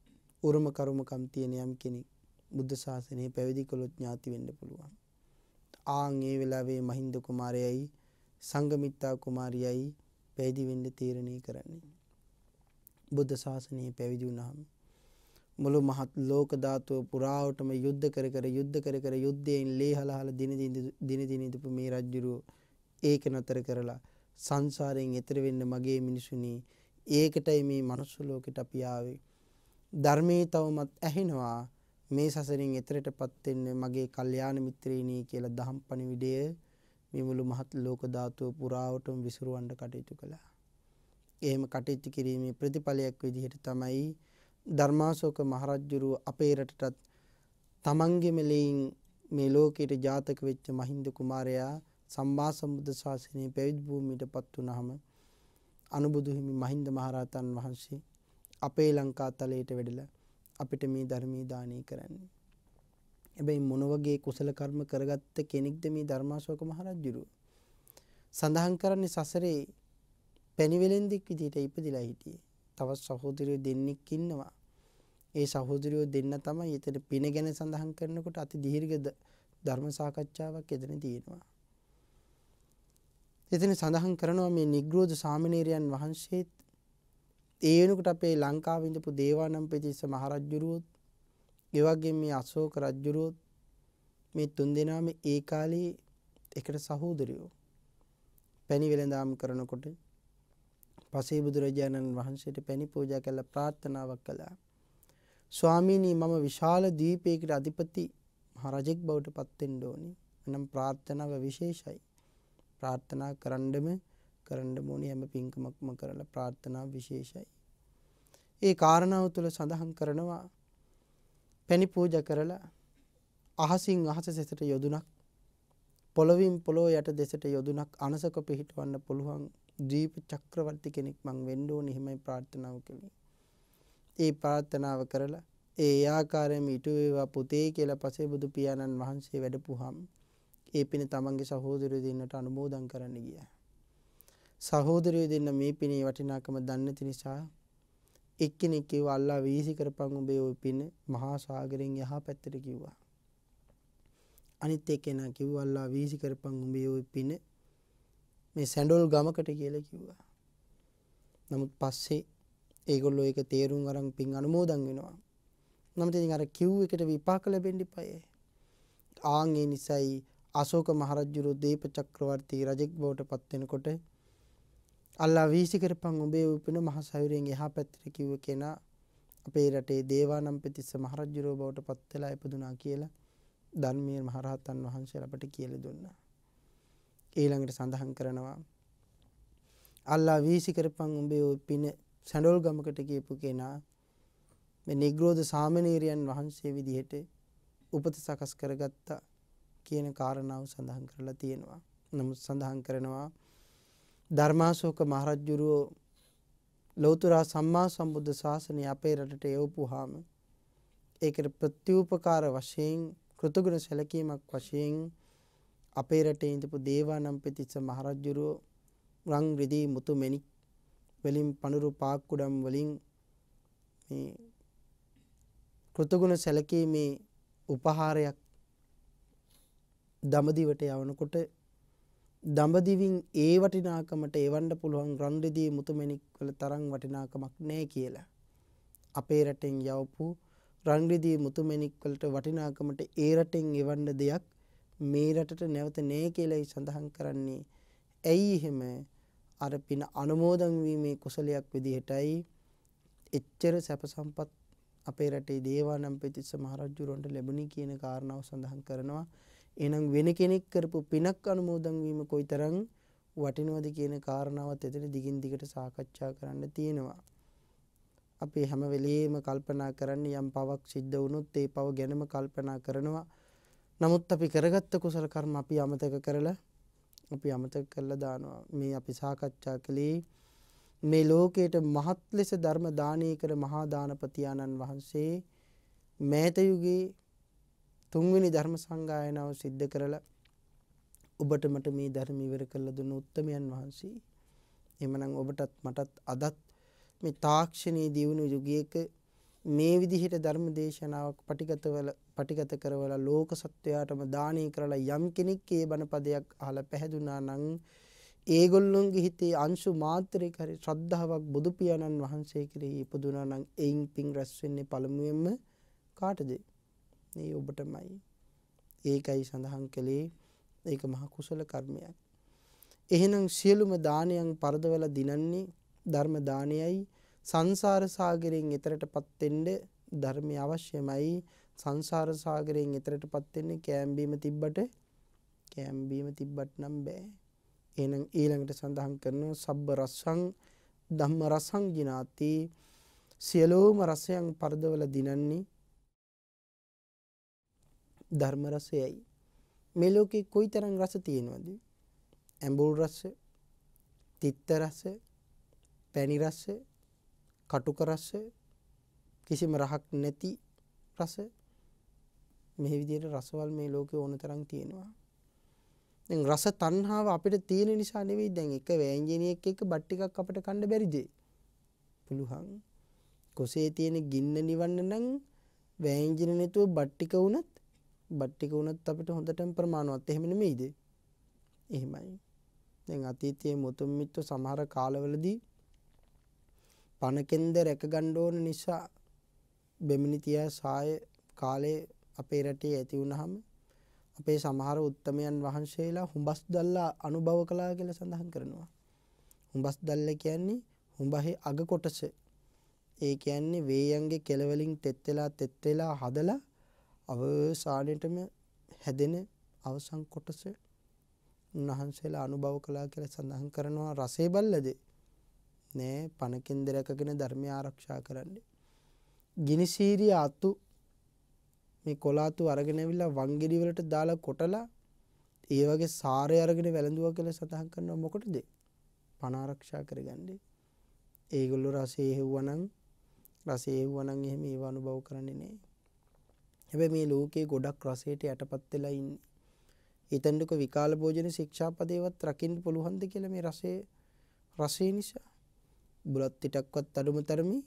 උරුම කරුමකම් තියෙන යම් කෙනෙක් බුද්ධ ශාසනයේ පැවිදි කළොත් ඥාති වෙන්න පුළුවන්. ආන් ඒ වෙලාවේ මහින්ද කුමාරයයි සංගමිත්තා කුමාරියයි පැවිදි වෙන්න තීරණය කරන්නේ. බුද්ධ ශාසනයේ පැවිදි වුණාම මුළු මහත් ලෝක ධාතුව පුරාවටම යුද්ධ කර කර යුද්ධ කර කර යුද්ධයෙන් ලේ හලහල දින දින දින ඉඳපු මේ රජුරෝ ඒක නතර කරලා සංසාරයෙන් එතර වෙන්න මගේ මිනිසුනි ඒකටයි මේ මනුස්ස ලෝකෙට අපි ආවේ ධර්මයේ තවමත් ඇහෙනවා මේ සසරින් එතරටපත් වෙන්න මගේ කල්යාණ මිත්‍රේණී කියලා දහම් පණිවිඩය මේ මුළු මහත් ලෝක ධාතුව පුරාවටම විසිරවන්න කටයුතු කළා. එහෙම කටයුතු කිරීමේ ප්‍රතිඵලයක් විදිහට තමයි ධර්මාශෝක මහරජුරුව අපේ රටටත් තමන්ගේම ලෙයින් මේ ලෝකයට ජාතක වෙච්ච මහින්ද කුමාරයා සම්මා සම්බුද්ධ ශාසනයේ පැවිදි භූමියටපත් වුනහම අනුබුදු හිමි මහින්ද මහරහතන් වහන්සේ අපේ ලංකා තලයට වැඩලා අපිට මේ ධර්මී දානය කරන්නේ. හැබැයි මොන වගේ කුසල කර්ම කරගත්ත කෙනෙක්ද මේ ධර්මාශෝක මහරජුරුව? සඳහන් කරන්නේ සසරේ පැණිවෙලෙන්දෙක් විදිහට ඉපදිලා හිටියේ. තවත් සහෝදරයෝ දෙන්නෙක් ඉන්නවා. ඒ සහෝදරයෝ දෙන්න තමයි එතන පින ගැන සඳහන් කරනකොට අති දීර්ඝ ධර්ම සාකච්ඡාවක් එතන තියෙනවා. එතන සඳහන් කරනවා මේ නිග්‍රෝධ සාමණේරයන් වහන්සේත් ඒ වෙනකොට අපේ ලංකාවේ ඉඳපු දේවානම්පියතිස්ස මහරජුරුවොත් ඒ වගේම මේ අශෝක රජුරුවොත් මේ තුන් දෙනාම ඒ කාලේ එකට සහෝදරයෝ පැණි වෙළඳාම් කරනකොට පසේ බුදුරජාණන් වහන්සේට පැණි පූජා කළ ප්‍රාර්ථනාවක් කළා. ස්වාමීනි මම විශාල දීපයකට අධිපති මහරජෙක් බවට පත් වෙන්න ඕනි. එනම් ප්‍රාර්ථනාව විශේෂයි. ප්‍රාර්ථනා කරන්නම කරන්න ඕනේ හැම පින්කමක්ම කරලා ප්‍රාර්ථනා විශේෂයි. ඒ කාරණාව තුළ සඳහන් කරනවා පැණි පූජා කරලා අහසින් අහස දෙසට යොදුනක් පොළොවින් පොළොව යට දෙසට යොදුනක් අනසක පිහිටවන්න පුළුවන් දීප චක්‍රවර්ති කෙනෙක් මං වෙන්න ඕනේ එහෙමයි ප්‍රාර්ථනාව කළේ. ඒ ප්‍රාර්ථනාව කරලා ඒ ආකාරයෙන්ම ඉටු වේවා පුතේ කියලා පසේ බුදු පියාණන් වහන්සේ වැඩපුවාම ඒ පින තමන්ගේ සහෝදරයෝ දෙන්නට අනුමෝදන් කරන්න ගියා. සහෝදරයෝ දෙන්න මේ පිනේ වටිනාකම දන්නේ නැති නිසා එක්කෙනෙක් කිව්වා අල්ලා වීසි කරපන් උඹේ ওই පින මහා සාගරෙන් යහා පැත්තට කිව්වා. අනිත් එක්කෙනා කිව්වා අල්ලා වීසි කරපන් උඹේ ওই පින මේ සැඬොල් ගමකට කියලා කිව්වා. නමුත් පස්සේ ඒගොල්ලෝ ඒක තේරුම් අරන් පින් අනුමෝදන් වෙනවා. නමුත් ඉතින් අර කිව් එකට විපාක ලැබෙන්න ඉපයි. ආන් ඒ නිසායි අශෝක මහරජුරු දීප චක්‍රවර්ති රජෙක් බවට පත් වෙනකොට අල්ලා වීසි කරපන් උඹේ උපින මහ සයුරෙන් එහා පැත්තට කිව්ව කෙනා අපේ රටේ දේවානම්පියතිස්ස මහරජුරෝ බවට පත් වෙලා ඉපදුනා කියලා ධර්මීය මහරහතන් වහන්සේලා අපට කියලා දුන්නා. ඊළඟට සඳහන් කරනවා අල්ලා වීසි කරපන් උඹේ උපින සැඬොල් ගමකට කියපු කෙනා මේ නිග්‍රෝධ සාමණේරයන් වහන්සේ විදිහට උපත සකස් කරගත්තා කියන කාරණාව සඳහන් කරලා තියෙනවා. නමුත් සඳහන් කරනවා ධර්මාශෝක මහරජුරුව ලෞතුරා සම්මා සම්බුද්ධ ශාසනය අපේ රටට එවපුවාම ඒකට ප්‍රතිඋපකාර වශයෙන් කෘතගුණ සැලකීමක් වශයෙන් අපේ රටේ ඉඳපු දේවානම්පියතිස්ස මහරජුරුව රං රිදී මුතු මැණික් වලින් පනුරු පාක්කුඩම් වලින් මේ කෘතගුණ සැලකීමේ උපහාරයක් දඹදිවට යවනකොට දඹදිවින් ඒ වටිනාකමට එවන්න පුළුවන් රන් රිදී මුතුමැණික් වල තරම් වටිනාකමක් නැහැ කියලා. අපේ රටෙන් යවපු රන් රිදී මුතුමැණික් වලට වටිනාකමට ඒ රටෙන් එවන්න දෙයක් මේ රටට නැවත නැහැ කියලායි සඳහන් කරන්නේ. ඇයි එහෙම අර පින අනුමෝදන් වීමේ කුසලයක් විදිහටයි එච්චර සැප සම්පත් අපේ රටේ දේවානම් පෙතිස්ස මහරජුරන්ට ලැබුණි කියන කාරණාව සඳහන් කරනවා. එහෙනම් වෙන කෙනෙක් කරපු පිනක් අනුමෝදන් වීම කොයිතරම් වටිනවද කියන කාරණාවත් එතන දිගින් දිගට සාකච්ඡා කරන්න තියෙනවා. අපි හැම වෙලෙම කල්පනා කරන්නේ යම් පවක් සිද්ධ වුණොත් ඒ පව ගැනම කල්පනා කරනවා. නමුත් අපි කරගත්ත කුසල කර්ම අපි අමතක කරලා අපි අමතක කරලා දානවා. මේ අපි සාකච්ඡා කළේ මේ ලෝකයට මහත් ලෙස ධර්ම දානය කර මහා දානපති ආනන් වහන්සේ මෑත යුගයේ තුන්වෙනි ධර්ම සංගායනාව සිද්ධ කරලා ඔබට මට මේ ධර්ම ඉවර කළ දුන්න උත්තමයන් වහන්සේ. එමනම් ඔබටත් මටත් අදත් මේ තාක්ෂණයේ දියුණු යුගයක මේ විදිහට ධර්ම දේශනාවක් පටිගතවල පටිගත කරවලා ලෝක සත්වයාටම දානය කරලා යම් කෙනෙක් ඒ බණ පදයක් අහලා පැහැදුනා නම් ඒගොල්ලොන්ගේ හිතේ අංශු මාත්‍රයක හරි ශ්‍රද්ධාවක් බුදු පියාණන් වහන්සේ කෙරෙහි ඉපදුනා නම් එයින් පිං රැස් වෙන්නේ පළමුවෙන්ම කාටද? මේ ඔබටමයි. ඒකයි සඳහන් කළේ ඒක මහ කුසල කර්මයක්. එහෙනම් සියලුම දානයන් පරදවල දිනන්නේ ධර්ම දානයයි සංසාර සාගරයෙන් එතරටපත් වෙන්න ධර්මය අවශ්‍යමයි. සංසාර සාගරයෙන් එතරටපත් වෙන්නේ කෑම්බීම තිබ්බට කෑම්බීම තිබ්බට නම් බෑ. එහෙනම් ඊළඟට සඳහන් කරනවා සබ්බ රසං ධම්ම රසං ජිනාති සියලෝම රසයන් පරදවල දිනන්නේ ධර්ම රසයයි. මේ ලෝකේ කොයිතරම් රස තියෙනවද? ඇඹුල් රස, තිත්ත රස, පැණි රස, කටුක රස, කිසිම රහක් නැති රස මේ විදිහට රසවල් මේ ලෝකේ ඕන තරම් තියෙනවා. දැන් රස තණ්හාව අපිට තියෙන නිසා නෙවෙයි දැන් එක වෑංජනියෙක් එක්ක බත් ටිකක් අපිට කන්න බැරිද? පුළුවන්. කොසේ තියෙන ගින්න නිවන්න නම් වෑංජන නැතුව බත් ටික වුණත් බත් ටික වුණත් අපිට හොඳටම ප්‍රමාණවත්. එහෙම නෙමෙයිද? එහෙමයි. දැන් අතීතයේ මුතුන් මිත්තු සමහර කාලවලදී පණකෙන්ද රැක ගන්න ඕන නිසා බෙමිනි තියා සාය කාලේ අපේ රටේ ඇති වුනහම අපේ සමහර උත්තමයන් වහන්සේලා හුඹස් දැල්ලා අනුභව කළා කියලා සඳහන් කරනවා. හුඹස් දැල්ල කියන්නේ හුඹහේ අග කොටස. ඒ කියන්නේ වේයන්ගේ කෙළවලින් තෙත් වෙලා තෙත් වෙලා හදලා අවසානයේටම හැදෙන අවසන් කොටස උන්වහන්සේලා අනුභව කළා කියලා සඳහන් කරනවා රසේ බල්ලද නෑ පණකින් දරකගෙන ධර්මය ආරක්ෂා කරන්නේ ගිනිසීරිය අතු මේ කොලාතු අරගෙන ඇවිල්ලා වංගෙඩි වලට දාලා කොටලා ඒ වගේ සාරය අරගෙන වැළඳුවා කියලා සඳහන් කරනවා මොකටද පණ ආරක්ෂා කරගන්නේ ඒගොල්ලෝ රසේ හෙව්වනම් රසේ හෙව්වනම් එහෙම ඒව අනුභව කරන්නේ නෑ හැබැයි මේ ලෝකේ ගොඩක් රසයට යටපත් වෙලා ඉන්නේ. හිතන්නක විකාල භෝජන ශික්ෂාපදේවත් රකින්න පුළුවන්ද කියලා මේ රසයේ රසය නිසා. බුලත් පිටක්වත් අඩුම තරමේ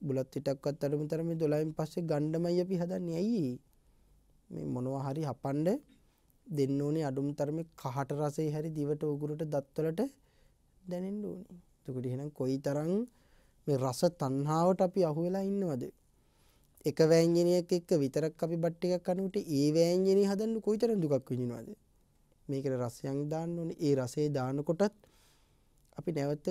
බුලත් පිටක්වත් අඩුම තරමේ 12න් පස්සේ ගණ්ඩමයි අපි හදන්නේ ඇයි මේ මොනවා හරි හපන්න දෙන්න ඕනේ අඩුම තරමේ කහට රසයේ හරි දිවට උගුරට දත්වලට දැනෙන්න ඕනේ. එතකොට එහෙනම් කොයිතරම් මේ රස තණ්හාවට අපි අහු වෙලා ඉන්නවද? එක වෑංජනයක් එක්ක විතරක් අපි බත් ටිකක් කනකොට ඒ වෑංජනේ හදන්න කොයිතරම් දුකක් විඳිනවද මේකට රසයන් දාන්න ඕනේ ඒ රසේ දානකොටත් අපි නැවත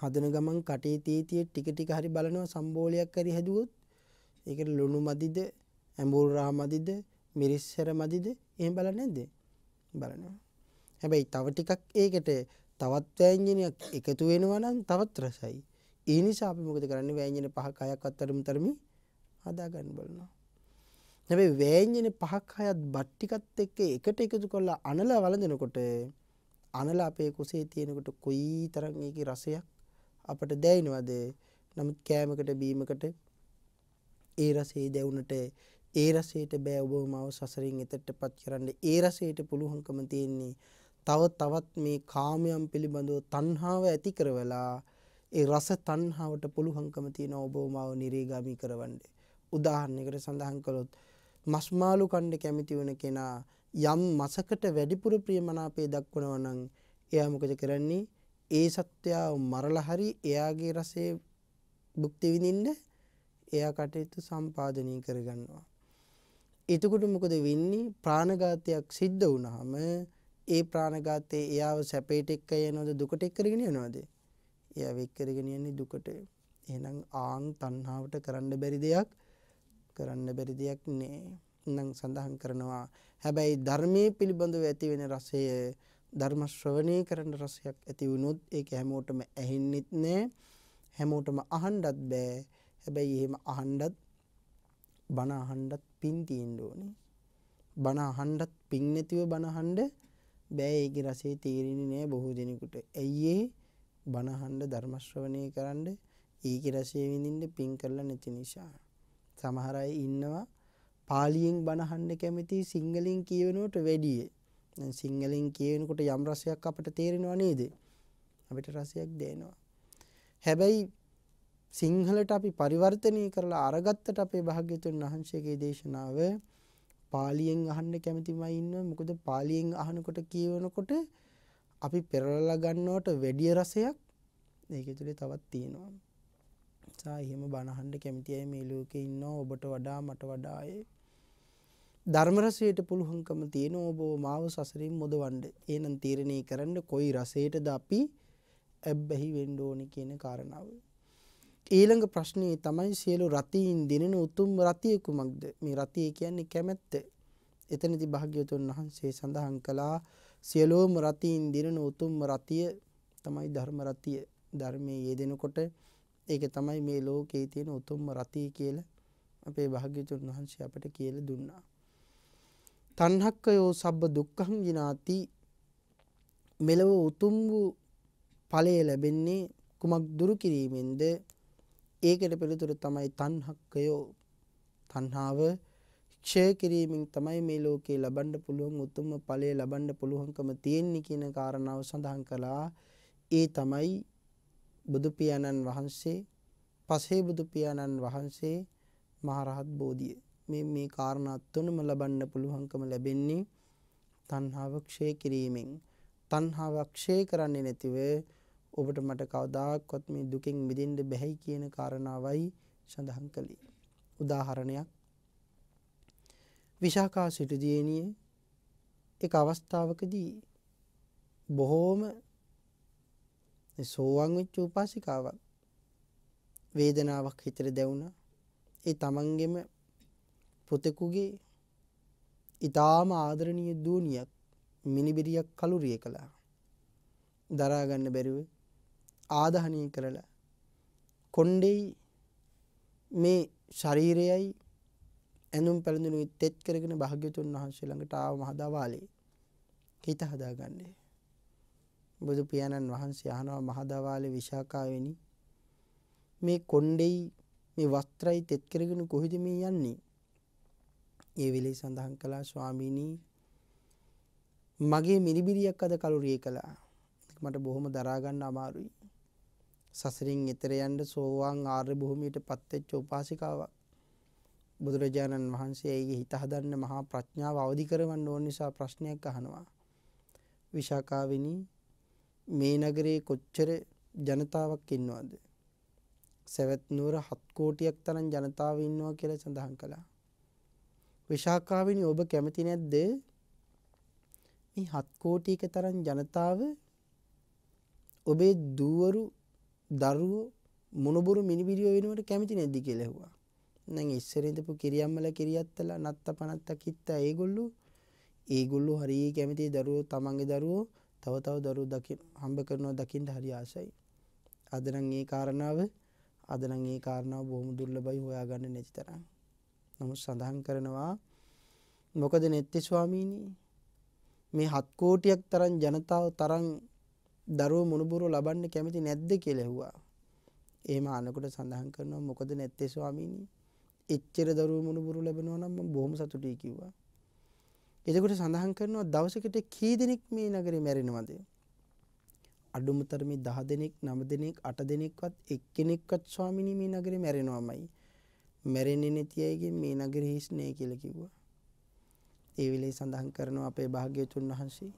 හදන ගමන් කටේ තීතිය ටික ටික හරි බලනවා සම්බෝලයක් හරි හැදුවොත් ඒකට ලුණු මදිද ඇඹුල් රා මදිද මිරිස් හැර මදිද එහෙම බලන්නේ නැද්ද? බලනවා. හැබැයි තව ටිකක් ඒකට තවත් වෑංජනයක් එකතු වෙනවා නම් තවත් රසයි. ඒ නිසා අපි මොකද කරන්නේ? වෑංජන පහක් හයක් අතරම තරමේ හදාගන්න බලනවා. හැබැයි වෑංජන පහක් හයත් බත් ටිකත් එක්ක එකට එකතු කරලා අනලා වළඳනකොට අනලා අපේ කුසේ තියෙනකොට කොයි තරම් ඒකේ රසයක් අපට දැනෙනවද? නමුත් කෑමකට බීමකට ඒ රසයේ දැවුනට ඒ රසයට බෑ ඔබ මාව සසරින් එතෙට්ටපත් කරන්න. ඒ රසයට පුළුවන්කම තියෙන්නේ තව තවත් මේ කාමයන් පිළිබඳව තණ්හාව ඇති කරවලා ඒ රස තණ්හාවට පුළුවන්කම තියෙන ඔබ මාව නිරේගාමී කරවන්නේ. උදාහරණයකට සඳහන් කළොත් මස් මාළු කන්න කැමති වෙන කෙනා යම් මසකට වැඩිපුර ප්‍රියමනාපය දක්වනවා නම් එයා මොකද කරන්නේ? ඒ සත්වයාව මරලා හරි එයාගේ රසය භුක්ති විඳින්න එයා කටයුතු සම්පාදනය කරගන්නවා එතකොට මොකද වෙන්නේ ප්‍රාණඝාතයක් සිද්ධ වුණාම ඒ ප්‍රාණඝාතයේ එයාව සැපයට එක්ක යනවද දුකට එක්ක කරගෙන යනවද? එයාව එක්ක කරගෙන යන්නේ දුකට. එහෙනම් ආන් තණ්හාවට කරන්න බැරි දෙයක් කරන්න බැරි දෙයක් නෑ. නම් සඳහන් කරනවා. හැබැයි ධර්මයේ පිළිබඳව ඇති වෙන රසය ධර්ම ශ්‍රවණය කරන රසයක් ඇති වුණොත් ඒක හැමෝටම ඇහෙන්නෙත් නෑ. හැමෝටම අහන්නත් බෑ. හැබැයි එහෙම අහන්නත් බණ අහන්නත් පින් තියෙන්න ඕනේ. බණ අහන්නත් පින් නැතිව බණ අහන්න බෑ ඒකේ රසය තේරෙන්නේ නෑ බොහෝ දෙනෙකුට. ඇයි ඒ බණ අහන්න ධර්ම ශ්‍රවණය කරන්න ඒකේ රසය විඳින්න පින් කරලා නැති නිසා. සමහර අය ඉන්නවා පාලියෙන් බණ අහන්න කැමති සිංහලෙන් කියවෙනවට වැඩිය. දැන් සිංහලෙන් කියවෙනකොට යම් රසයක් අපිට තේරෙනව නේද? අපිට රසයක් දැනෙනවා. හැබැයි සිංහලට අපි පරිවර්තනය කරලා අරගත්තට අපේ භාග්‍යතුන් වහන්සේගේ දේශනාව පාලියෙන් අහන්න කැමතිමයි ඉන්නවා. මොකද පාලියෙන් අහනකොට කියවනකොට අපි පෙරලලා ගන්නවට වැඩි රසයක් ඒක තුලේ තවත් තියෙනවා. සා එහෙම බණ අහන්න කැමති අය මේ ලෝකේ ඉන්නවා ඔබට වඩා මට වඩා අය. ධර්ම රසයට පුළුවන්කම තියෙන ඔබ මාව සසරින් මුදවන්න. එහෙනම් තීරණය කරන්න කොයි රසයටද අපි ඇබ්බැහි වෙන්න ඕනේ කියන කාරණාව. ඊළඟ ප්‍රශ්නේ තමයි සියලු රතීන් දිනෙන උතුම් රතිය කුමක්ද? මේ රතිය කියන්නේ කැමැත්ත. එතනදී භාග්‍යවතුන් වහන්සේ සඳහන් කළා සියලුම රතීන් දිනෙන උතුම් රතිය තමයි ධර්ම රතිය. ධර්මයේ යෙදෙනකොට ඒක තමයි මේ ලෝකයේ තියෙන උතුම්ම රතිය කියලා අපේ භාග්‍යවතුන් වහන්සේ අපට කියලා දුන්නා. තණ්හක්කයෝ සබ්බ දුක්ඛං ජිනාති මෙලව උතුම් වූ ඵලය ලැබෙන්නේ කුමක් දුරු කිරීමෙන්ද? ඒකට පිළිතුර තමයි තණ්හක්කයෝ තණ්හාව ක්ෂය කිරීමෙන් තමයි මේ ලෝකේ ලබන්න පුළුවන් උතුම්ම ඵලය ලබන්න පුළුවන්කම තියෙන්නේ කියන කාරණාව සඳහන් කළා. ඒ තමයි බුදු පියාණන් වහන්සේ පසේ බුදු පියාණන් වහන්සේ මහරහත් බෝධිය. මේ මේ කාරණා තුනම ලබන්න පුළුවන්කම ලැබෙන්නේ තණ්හාව ක්ෂය කිරීමෙන් තණ්හාව ක්ෂය කරන්නේ නැතිව ඔබට මට කවදාකවත් මේ දුකෙන් මිදෙන්න බැහැයි කියන කාරණාවයි සඳහන් කළේ. උදාහරණයක් විශාකා සිටු දියණිය එක අවස්ථාවකදී බොහෝම සෝවාන් වෙච්ච උපාසිකාවක් වේදනාවක් හිතට දැවුණා. ඒ තමන්ගෙම පුතෙකුගේ ඊටාම ආදරණීය දූනියක් මිනිබිරියක් කලුරිය කළා. දරා ගන්න බැරිව ආදාහනය කරලා කොණ්ඩෙයි මේ ශරීරයයි ඇඳුම් පැළඳුම් තෙත් කරගෙන භාග්‍යතුන් වහන්සේ ළඟට ආව මහදවාලේ හිත හදාගන්නේ බුදු පියාණන් වහන්සේ අහනවා මහදවාලේ විශාකාවෙනි. මේ කොණ්ඩෙයි මේ වස්ත්‍රයි තෙත් කරගෙන කොහෙද මේ යන්නේ? ඒ වෙලේ සඳහන් කළා ස්වාමීනි මගේ මිනිබිරියක් අද කලුරිය කළා. මට බොහොම දරා ගන්න අමාරුයි. සසරින් එතර යන්න සෝවාන් ආර්ය භූමියට පත්වෙච්ච උපාසිකාවක්. බුදුරජාණන් වහන්සේ ඇගේ හිත හදන්න මහා ප්‍රඥාව අවදි කරවන්න ඕන නිසා ප්‍රශ්නයක් අහනවා. විශාකාවෙනි මේ නගරේ කොච්චර ජනතාවක් ඉන්නවද? සැවැත් නුවර හත් කෝටියක් තරම් ජනතාව ඉන්නවා කියලා සඳහන් කළා. විශාකාවෙනි ඔබ කැමති නැද්ද මේ හත් කෝටියක තරම් ජනතාව ඔබේ දූවරු දරුවෝ මොනබුරු මිනිබිරියෝ වෙනුවට කැමති නැද්ද කියලා ඇහුවා. දැන් ඉස්සර ඉඳපු කිරියම්මලා කිරියත්තලා නත්ත පනත්ත කිත්තා ඒගොල්ලෝ ඒගොල්ලෝ හරිය කැමති දරුවෝ තමන්ගේ දරුවෝ තව තව දරුවෝ දකින්න හම්බ කරනවා දකින්න හරි ආසයි. අද නම් ඒ කාරණාව අද නම් ඒ කාරණාව බොහොම දුර්ලභයි හොයාගන්න නැති තරම්. නමුත් සඳහන් කරනවා මොකද නැත්තේ ස්වාමීනි මේ හත් කෝටියක් තරම් ජනතාව තරම් දරුවෝ මුණුබුරු ලබන්න කැමති නැද්ද කියලා ඇහුවා. එහෙම අහනකොට සඳහන් කරනවා මොකද නැත්තේ ස්වාමීනි? එච්චර දරුවෝ මුණුබුරු ලැබෙනවා නම් මම බොහොම සතුටුයි කිව්වා. එතකොට සඳහන් කරනවා දවසකට කී දෙනෙක් මේ නගරේ මැරෙනවද? අඩුම තරමේ 10 දෙනෙක් 9 දෙනෙක් 8 දෙනෙක්වත් එක්කෙනෙක්වත් ස්වාමීනි මේ නගරේ මැරෙනවමයි. මැරෙන්නේ නැති අයගෙන් මේ නගරෙ හිස් නෑ කියලා කිව්වා. ඒ වෙලේ සඳහන් කරනවා අපේ භාග්‍යවතුන් වහන්සේ.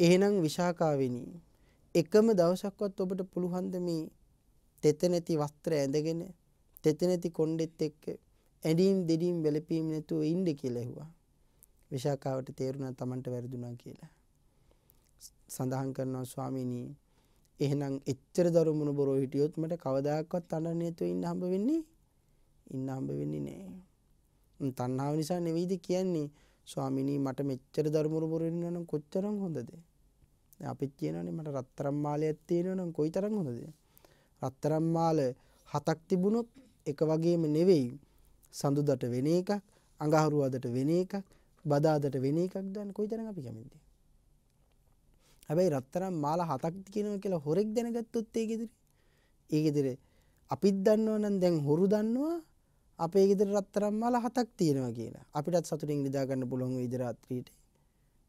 එහෙනම් විශාකාවෙනි එකම දවසක්වත් ඔබට පුළුවන් ද මේ තෙත නැති වස්ත්‍ර ඇඳගෙන තෙත නැති කොණ්ඩෙත් එක්ක ඇඳීම් දෙඩීම් වැළපීම් නැතුව ඉන්න කියලා ඇහුවා. විශාකාවට තේරුණා Tamanට වැරදුනා කියලා. සඳහන් කරනවා ස්වාමීනි එහෙනම් එච්චර දරුමුණු බොරෝ හිටියොත් මට කවදාකවත් අඬන්නේ නැතුව ඉන්න හම්බ වෙන්නේ ඉන්න හම්බ වෙන්නේ නෑ. තණ්හාව නිසා නෙවෙයිද කියන්නේ ස්වාමිනී මට මෙච්චර දරුමුණු බොරෝ ඉන්නවා නම් කොච්චරම් හොඳද? අපිත් කියනවානේ මට රත්තරන් මාලයක් තියෙනවා නම් කොයිතරම් හොඳද? රත්තරන් මාල හතක් තිබුණොත් එක වගේම නෙවෙයි සඳුදට වෙන එකක් අඟහරුවාදට වෙන එකක් බදාදට වෙන එකක් දාන්න කොයිතරම් අපි කැමතිද? හැබැයි රත්තරන් මාල හතක් තියෙනවා කියලා හොරෙක් දැනගත්තොත් ඒ ගෙදර ඒ ගෙදර අපිත් දන්නවා නම් දැන් හොරු දන්නවා අපේ ගෙදර රත්තරන් මාල හතක් තියෙනවා කියලා. අපිටත් සතුටින් නිදා ගන්න පුළුවන් වේද රාත්‍රියට?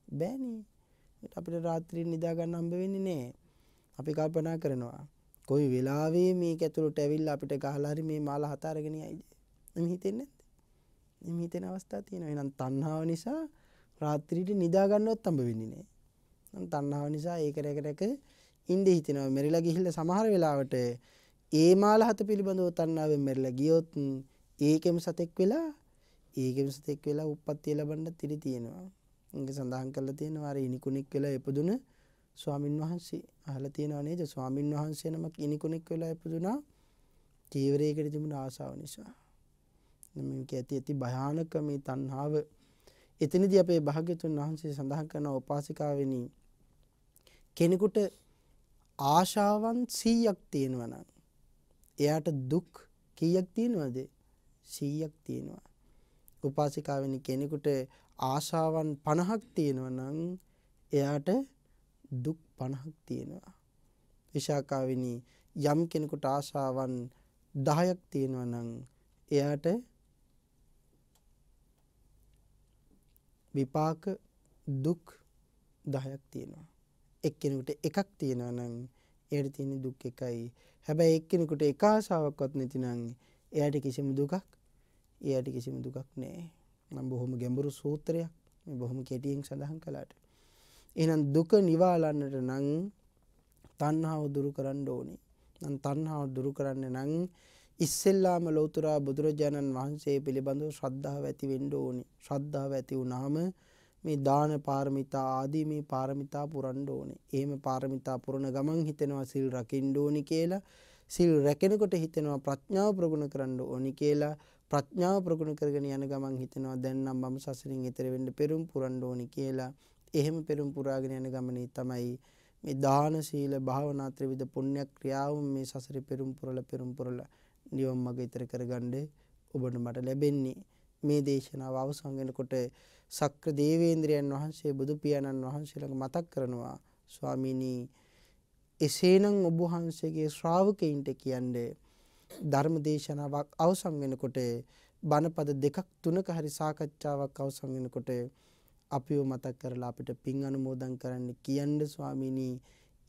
බෑනේ. අපිට රාත්‍රියේ නිදා ගන්න හම්බ වෙන්නේ නැහැ. අපි කල්පනා කරනවා කොයි වෙලාවෙ මේක ඇතුළට ඇවිල්ලා අපිට ගහලා හරි මේ මාල හත අරගෙන යයිද? එමෙ හිතෙන්නේ නැද්ද? එමෙ හිතෙන අවස්ථා තියෙනවා. එහෙනම් තණ්හාව නිසා රාත්‍රියට නිදා ගන්නවත් හම්බ වෙන්නේ නැහැ. තණ්හාව නිසා ඒක රැක රැක ඉඳ හිතෙනවා. මෙරිලා ගිහිල්ලා සමහර වෙලාවට ඒ මාල හත පිළිබඳව තණ්හාවෙන් මෙරිලා ගියොත් ඒකෙම සතෙක් වෙලා ඒකෙම සතෙක් වෙලා උප්පත්තිය ලබන්නත් ඉඩ තියෙනවා. ඒක සඳහන් කරලා තියෙනවා අර ඉනිකුණෙක් වෙලා ඉපදුන ස්වාමින් වහන්සේ අහලා තියෙනවා නේද? ස්වාමින් වහන්සේ නමක් ඉනිකුණෙක් වෙලා ඉපදුනා චීවරයකට තිබුණ ආසාව නිසා. මේක ඇති ඇති භයානක මේ තණ්හාව එතනදී අපේ භාග්‍යතුන් වහන්සේ සඳහන් කරන උපාසිකාවෙනි කෙනෙකුට ආශාවන් 100ක් තියෙනවා නම් එයාට දුක් කීයක් තියෙනවද 100ක් තියෙනවා උපාසිකාවෙනි කෙනෙකුට ආශාවන් 50ක් තියෙනවා නම් එයාට දුක් 50ක් තියෙනවා විශාකාවෙනි යම් කෙනෙකුට ආශාවන් 10ක් තියෙනවා නම් එයාට විපාක දුක් 10ක් තියෙනවා. එක්කෙනෙකුට එකක් තියෙනවා නම් එයාට තියෙන දුක් එකයි. හැබැයි එක්කෙනෙකුට එක ආසාවක්වත් නැතිනම් එයාට කිසිම දුකක් එයාට කිසිම දුකක් නැහැ. මම බොහොම ගැඹුරු සූත්‍රයක් මේ බොහොම කෙටියෙන් සඳහන් කළාට. එහෙනම් දුක නිවාලන්නට නම් තණ්හාව දුරු කරන්න ඕනේ. නම් තණ්හාව දුරු කරන්න නම් ඉස්සෙල්ලාම ලෞතර බුදුරජාණන් වහන්සේ පිළිබඳව ශ්‍රද්ධාව ඇති වෙන්න ඕනේ. ශ්‍රද්ධාව ඇති වුණාම මේ දාන පාරමිතා ආදී මේ පාරමිතා පුරන්න ඕනේ. එහෙම පාරමිතා පුරන ගමන් හිතෙනවා සිල් රකින්න ඕනි කියලා. සිල් රැකෙනකොට හිතෙනවා ප්‍රඥාව ප්‍රගුණ කරන්න ඕනි කියලා. ප්‍රඥාව ප්‍රගුණ කරගෙන යන ගමන් හිතෙනවා දැන් නම් මම සසරින් එතර වෙන්න පෙරම් පුරන්න ඕනි කියලා. එහෙම පෙරම් පුරාගෙන යන ගමනේ තමයි මේ දාන සීල භාවනා ත්‍රිවිධ පුණ්‍ය ක්‍රියාවම මේ සසරේ පෙරම් පුරලා පෙරම් පුරලා නිවන් මඟ ඉතර කරගන්න ඔබට මට ලැබෙන්නේ මේ දේශනාව අවසන් වෙනකොට සක්‍ර දේවේන්ද්‍රයන් වහන්සේ බුදු පියාණන් වහන්සේලාට මතක් කරනවා ස්වාමීනි එසේනම් ඔබ වහන්සේගේ ශ්‍රාවකයින්ට කියන්නේ ධර්ම දේශනාවක් අවසන් වෙනකොට බණපද දෙකක් තුනක හරි සාකච්ඡාවක් අවසන් වෙනකොට අපිව මතක් කරලා අපිට පින් අනුමෝදන් කරන්න කියන්න ස්වාමීනි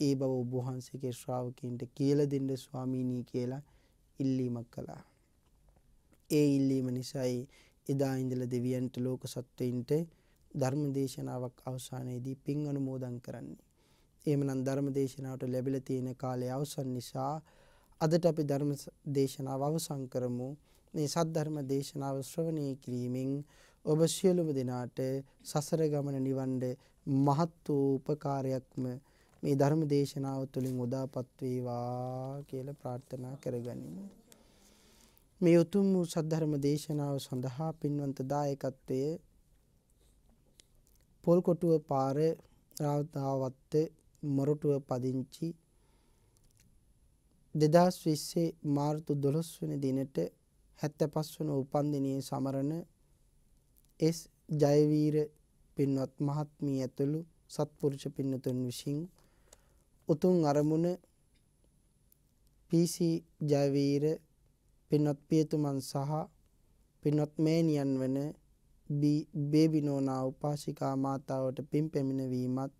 ඒ බව ඔබ වහන්සේගේ ශ්‍රාවකයින්ට කියලා දෙන්න ස්වාමීනි කියලා ඉල්ලීමක් කළා. ඒ ඉල්ලීම නිසායි එදා ඉඳලා දෙවියන්ට ලෝක සත්වයින්ට ධර්ම දේශනාවක් අවසානයේදී පින් අනුමෝදන් කරන්නේ. එහෙමනම් ධර්ම දේශනාවට ලැබිලා තියෙන කාලය අවසන් නිසා අදට අපි ධර්ම දේශනාව අවසන් කරමු. මේ සද්ධර්ම දේශනාව ශ්‍රවණය කිරීමෙන් ඔබ සියලුම දෙනාට සසර ගමන නිවන්න මහත් වූ උපකාරයක්ම මේ ධර්ම දේශනාව තුළින් උදාපත් වේවා කියලා ප්‍රාර්ථනා කරගනිමු. මේ උතුම් වූ සද්ධර්ම දේශනාව සඳහා පින්වන්ත දායකත්වයේ පොල්කොටුව පාර රාවතාවත්ත මොරටුව පදිංචි. 2020 මාර්තු 12 වෙනි දිනට 75 වන උපන්දිනයේ සමරන එස්. ජයවීර පින්වත් මහත්මිය ඇතුළු සත්පුරුෂ පින්නතුන් විසින් උතුම් අරමුණ PC ජයවීර පින්වත් පියතුමන් සහ පින්වත් මෑණියන් වන බේබිනෝනා උපාසිකා මාතාවට පින් පැමිණවීමත්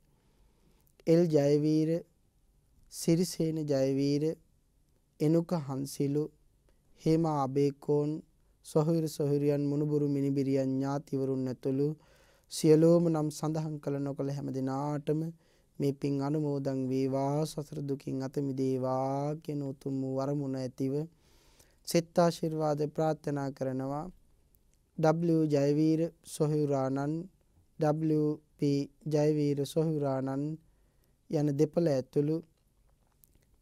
එල් ජයවීර සිරිසේන ජයවීර එනුක හන්සිලු හේමා අබේකෝන් සොහොයුරු සොහොයුරියන් මුණුබුරු මිනිබිරියන් ඥාතිවරුන් ඇතුළු සියලෝම නම් සඳහන් කළ නොකළ හැම දෙනාටම මේ පින් අනුමෝදන් වේවා සසර දුකින් අත මිදේවා කියන උතුම් වූ වරමුණ ඇතිව සෙත් ආශිර්වාද ප්‍රාර්ථනා කරනවා. W. ජයවීර සොහොයුරාණන් WP ජයවීර සොහොයුරාණන් යන දෙපළ ඇතුළු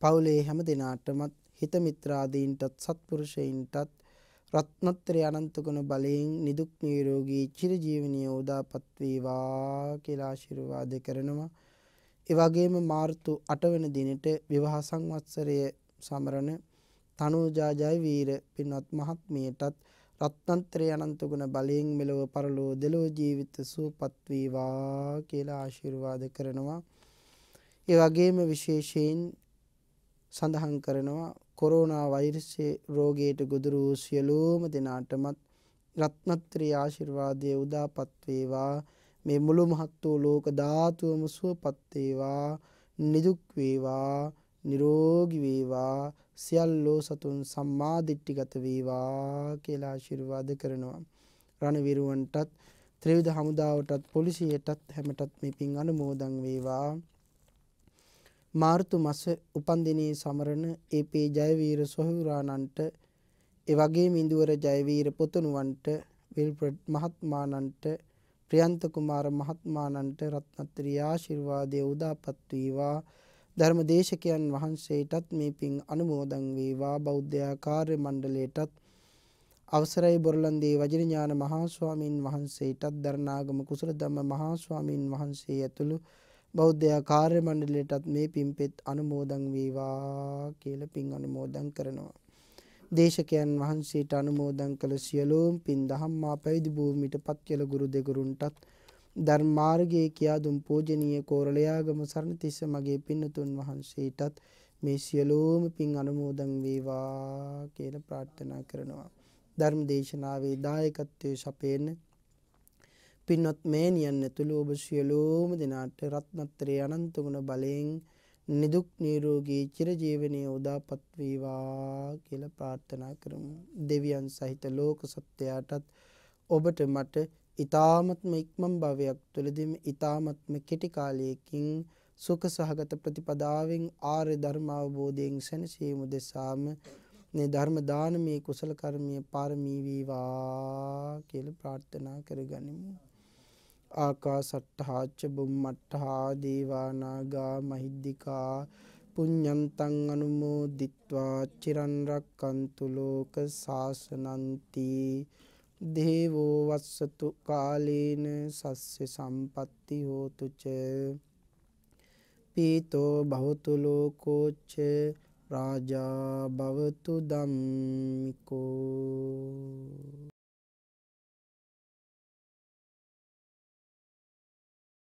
පවුලේ හැම දෙනාටමත් හිත මිත්‍රාදීන්ටත් සත්පුරුෂයින්ටත් රත්නත්‍රය අනන්ත ගුණ බලයෙන් නිදුක් නිරෝගී චිරජීවනීය උදාපත් වේවා කියලා ආශිර්වාද කරනවා. ඒ වගේම මාර්තු 8 වෙනි දිනට විවාහ සංවත්සරය සමරන තනූජා ජයවීර පින්වත් මහත්මියටත් රත්නත්‍රය අනන්ත ගුණ බලයෙන් මෙලොව පරලෝ දෙලොව ජීවිත සුවපත් වේවා කියලා ආශිර්වාද කරනවා. ඒ වගේම විශේෂයෙන් සඳහන් කරනවා කොරෝනා වෛරසයේ රෝගයට ගොදුරු වූ සියලුම දෙනාටමත් රත්නත්‍රි ආශිර්වාදයේ උදාපත් වේවා. මේ මුළු මහත් වූ ලෝක ධාතුවම සුවපත් වේවා. නිදුක් වේවා. නිරෝගී වේවා. සියල්ලෝ සතුන් සම්මා දිට්ඨිගත වේවා කියලා ආශිර්වාද කරනවා. රණවිරුවන්ටත් ත්‍රිවිධ හමුදාවටත් පොලිසියටත් හැමටත් මේ පින් අනුමෝදන් වේවා. මාර්තු මස උපන්දිනයේ සමරන ඒ.පී. ජයවීර සොහොයුරාණන්ට ඒ වගේම ඉන්දුවර ජයවීර පොතුණුවන්ට විල්ප්‍රඩ් මහත්මාණන්ට ප්‍රියන්ත කුමාර මහත්මාණන්ට රත්නත්‍රි ආශිර්වාදයේ උදාපත් වේවා ධර්මදේශකයන් වහන්සේටත් මේ පින් අනුමෝදන් වේවා බෞද්ධ කාර්ය මණ්ඩලයටත් අවසරයි බොරලන්දේ වජිරඥාන මහා ස්වාමින් වහන්සේටත් දරණාගම කුසල ධම්ම මහා ස්වාමින් වහන්සේ ඇතුළු බෞද්ධ කාර්ය මණ්ඩලයටත් මේ පින්පෙත් අනුමෝදන් වේවා කියලා පින් අනුමෝදන් කරනවා. දේශකයන් වහන්සේට අනුමෝදන් කළ සියලුම පින් දහම්මා පැවිදි භූමියට පත්කල ගුරු දෙගුරුන්ටත් ධර්මාර්ගයේ කියා දුම් පූජනීය කෝරළයාගම සරණතිස්ස මගේ පින්නතුන් වහන්සේටත් මේ සියලුම පින් අනුමෝදන් වේවා කියලා ප්‍රාර්ථනා කරනවා. ධර්ම දේශනාවේ දායකත්වයේ සපේන පින්වත් මෑණියන් ඇතුළු ඔබ සියලුම දෙනාට රත්නත්‍රයේ අනන්ත ගුණ බලයෙන් නිදුක් නිරෝගී චිරජීවනයේ උදාපත් වේවා කියලා ප්‍රාර්ථනා කරමු. දෙවියන් සහිත ලෝක සත්‍යයටත් ඔබට මට ඊ타මත්ම ඉක්මන් භවයක් තුළදීම ඊ타මත්ම කෙටි කාලයකින් සුඛ සහගත ප්‍රතිපදාවෙන් ආර්ය ධර්ම අවබෝධයෙන් සැනසීම දෙසාම මේ ධර්ම දානමේ කුසල කර්මීය පාරමී වේවා කියලා ප්‍රාර්ථනා කරගනිමු. ආකාසට්ඨාච්ච බුම්මට්ඨා දේවානාගා මහිද්దికා පුඤ්ඤන්තං අනුමෝදිත්වා චිරන් රක්칸තු ලෝක සාසනන්ති. දේවෝ වස්සතු කාලේන සස්ස සම්පatti හෝතු ච. පීතෝ භවතු ලෝකෝච්ච රාජා භවතු ධම්මිකෝ.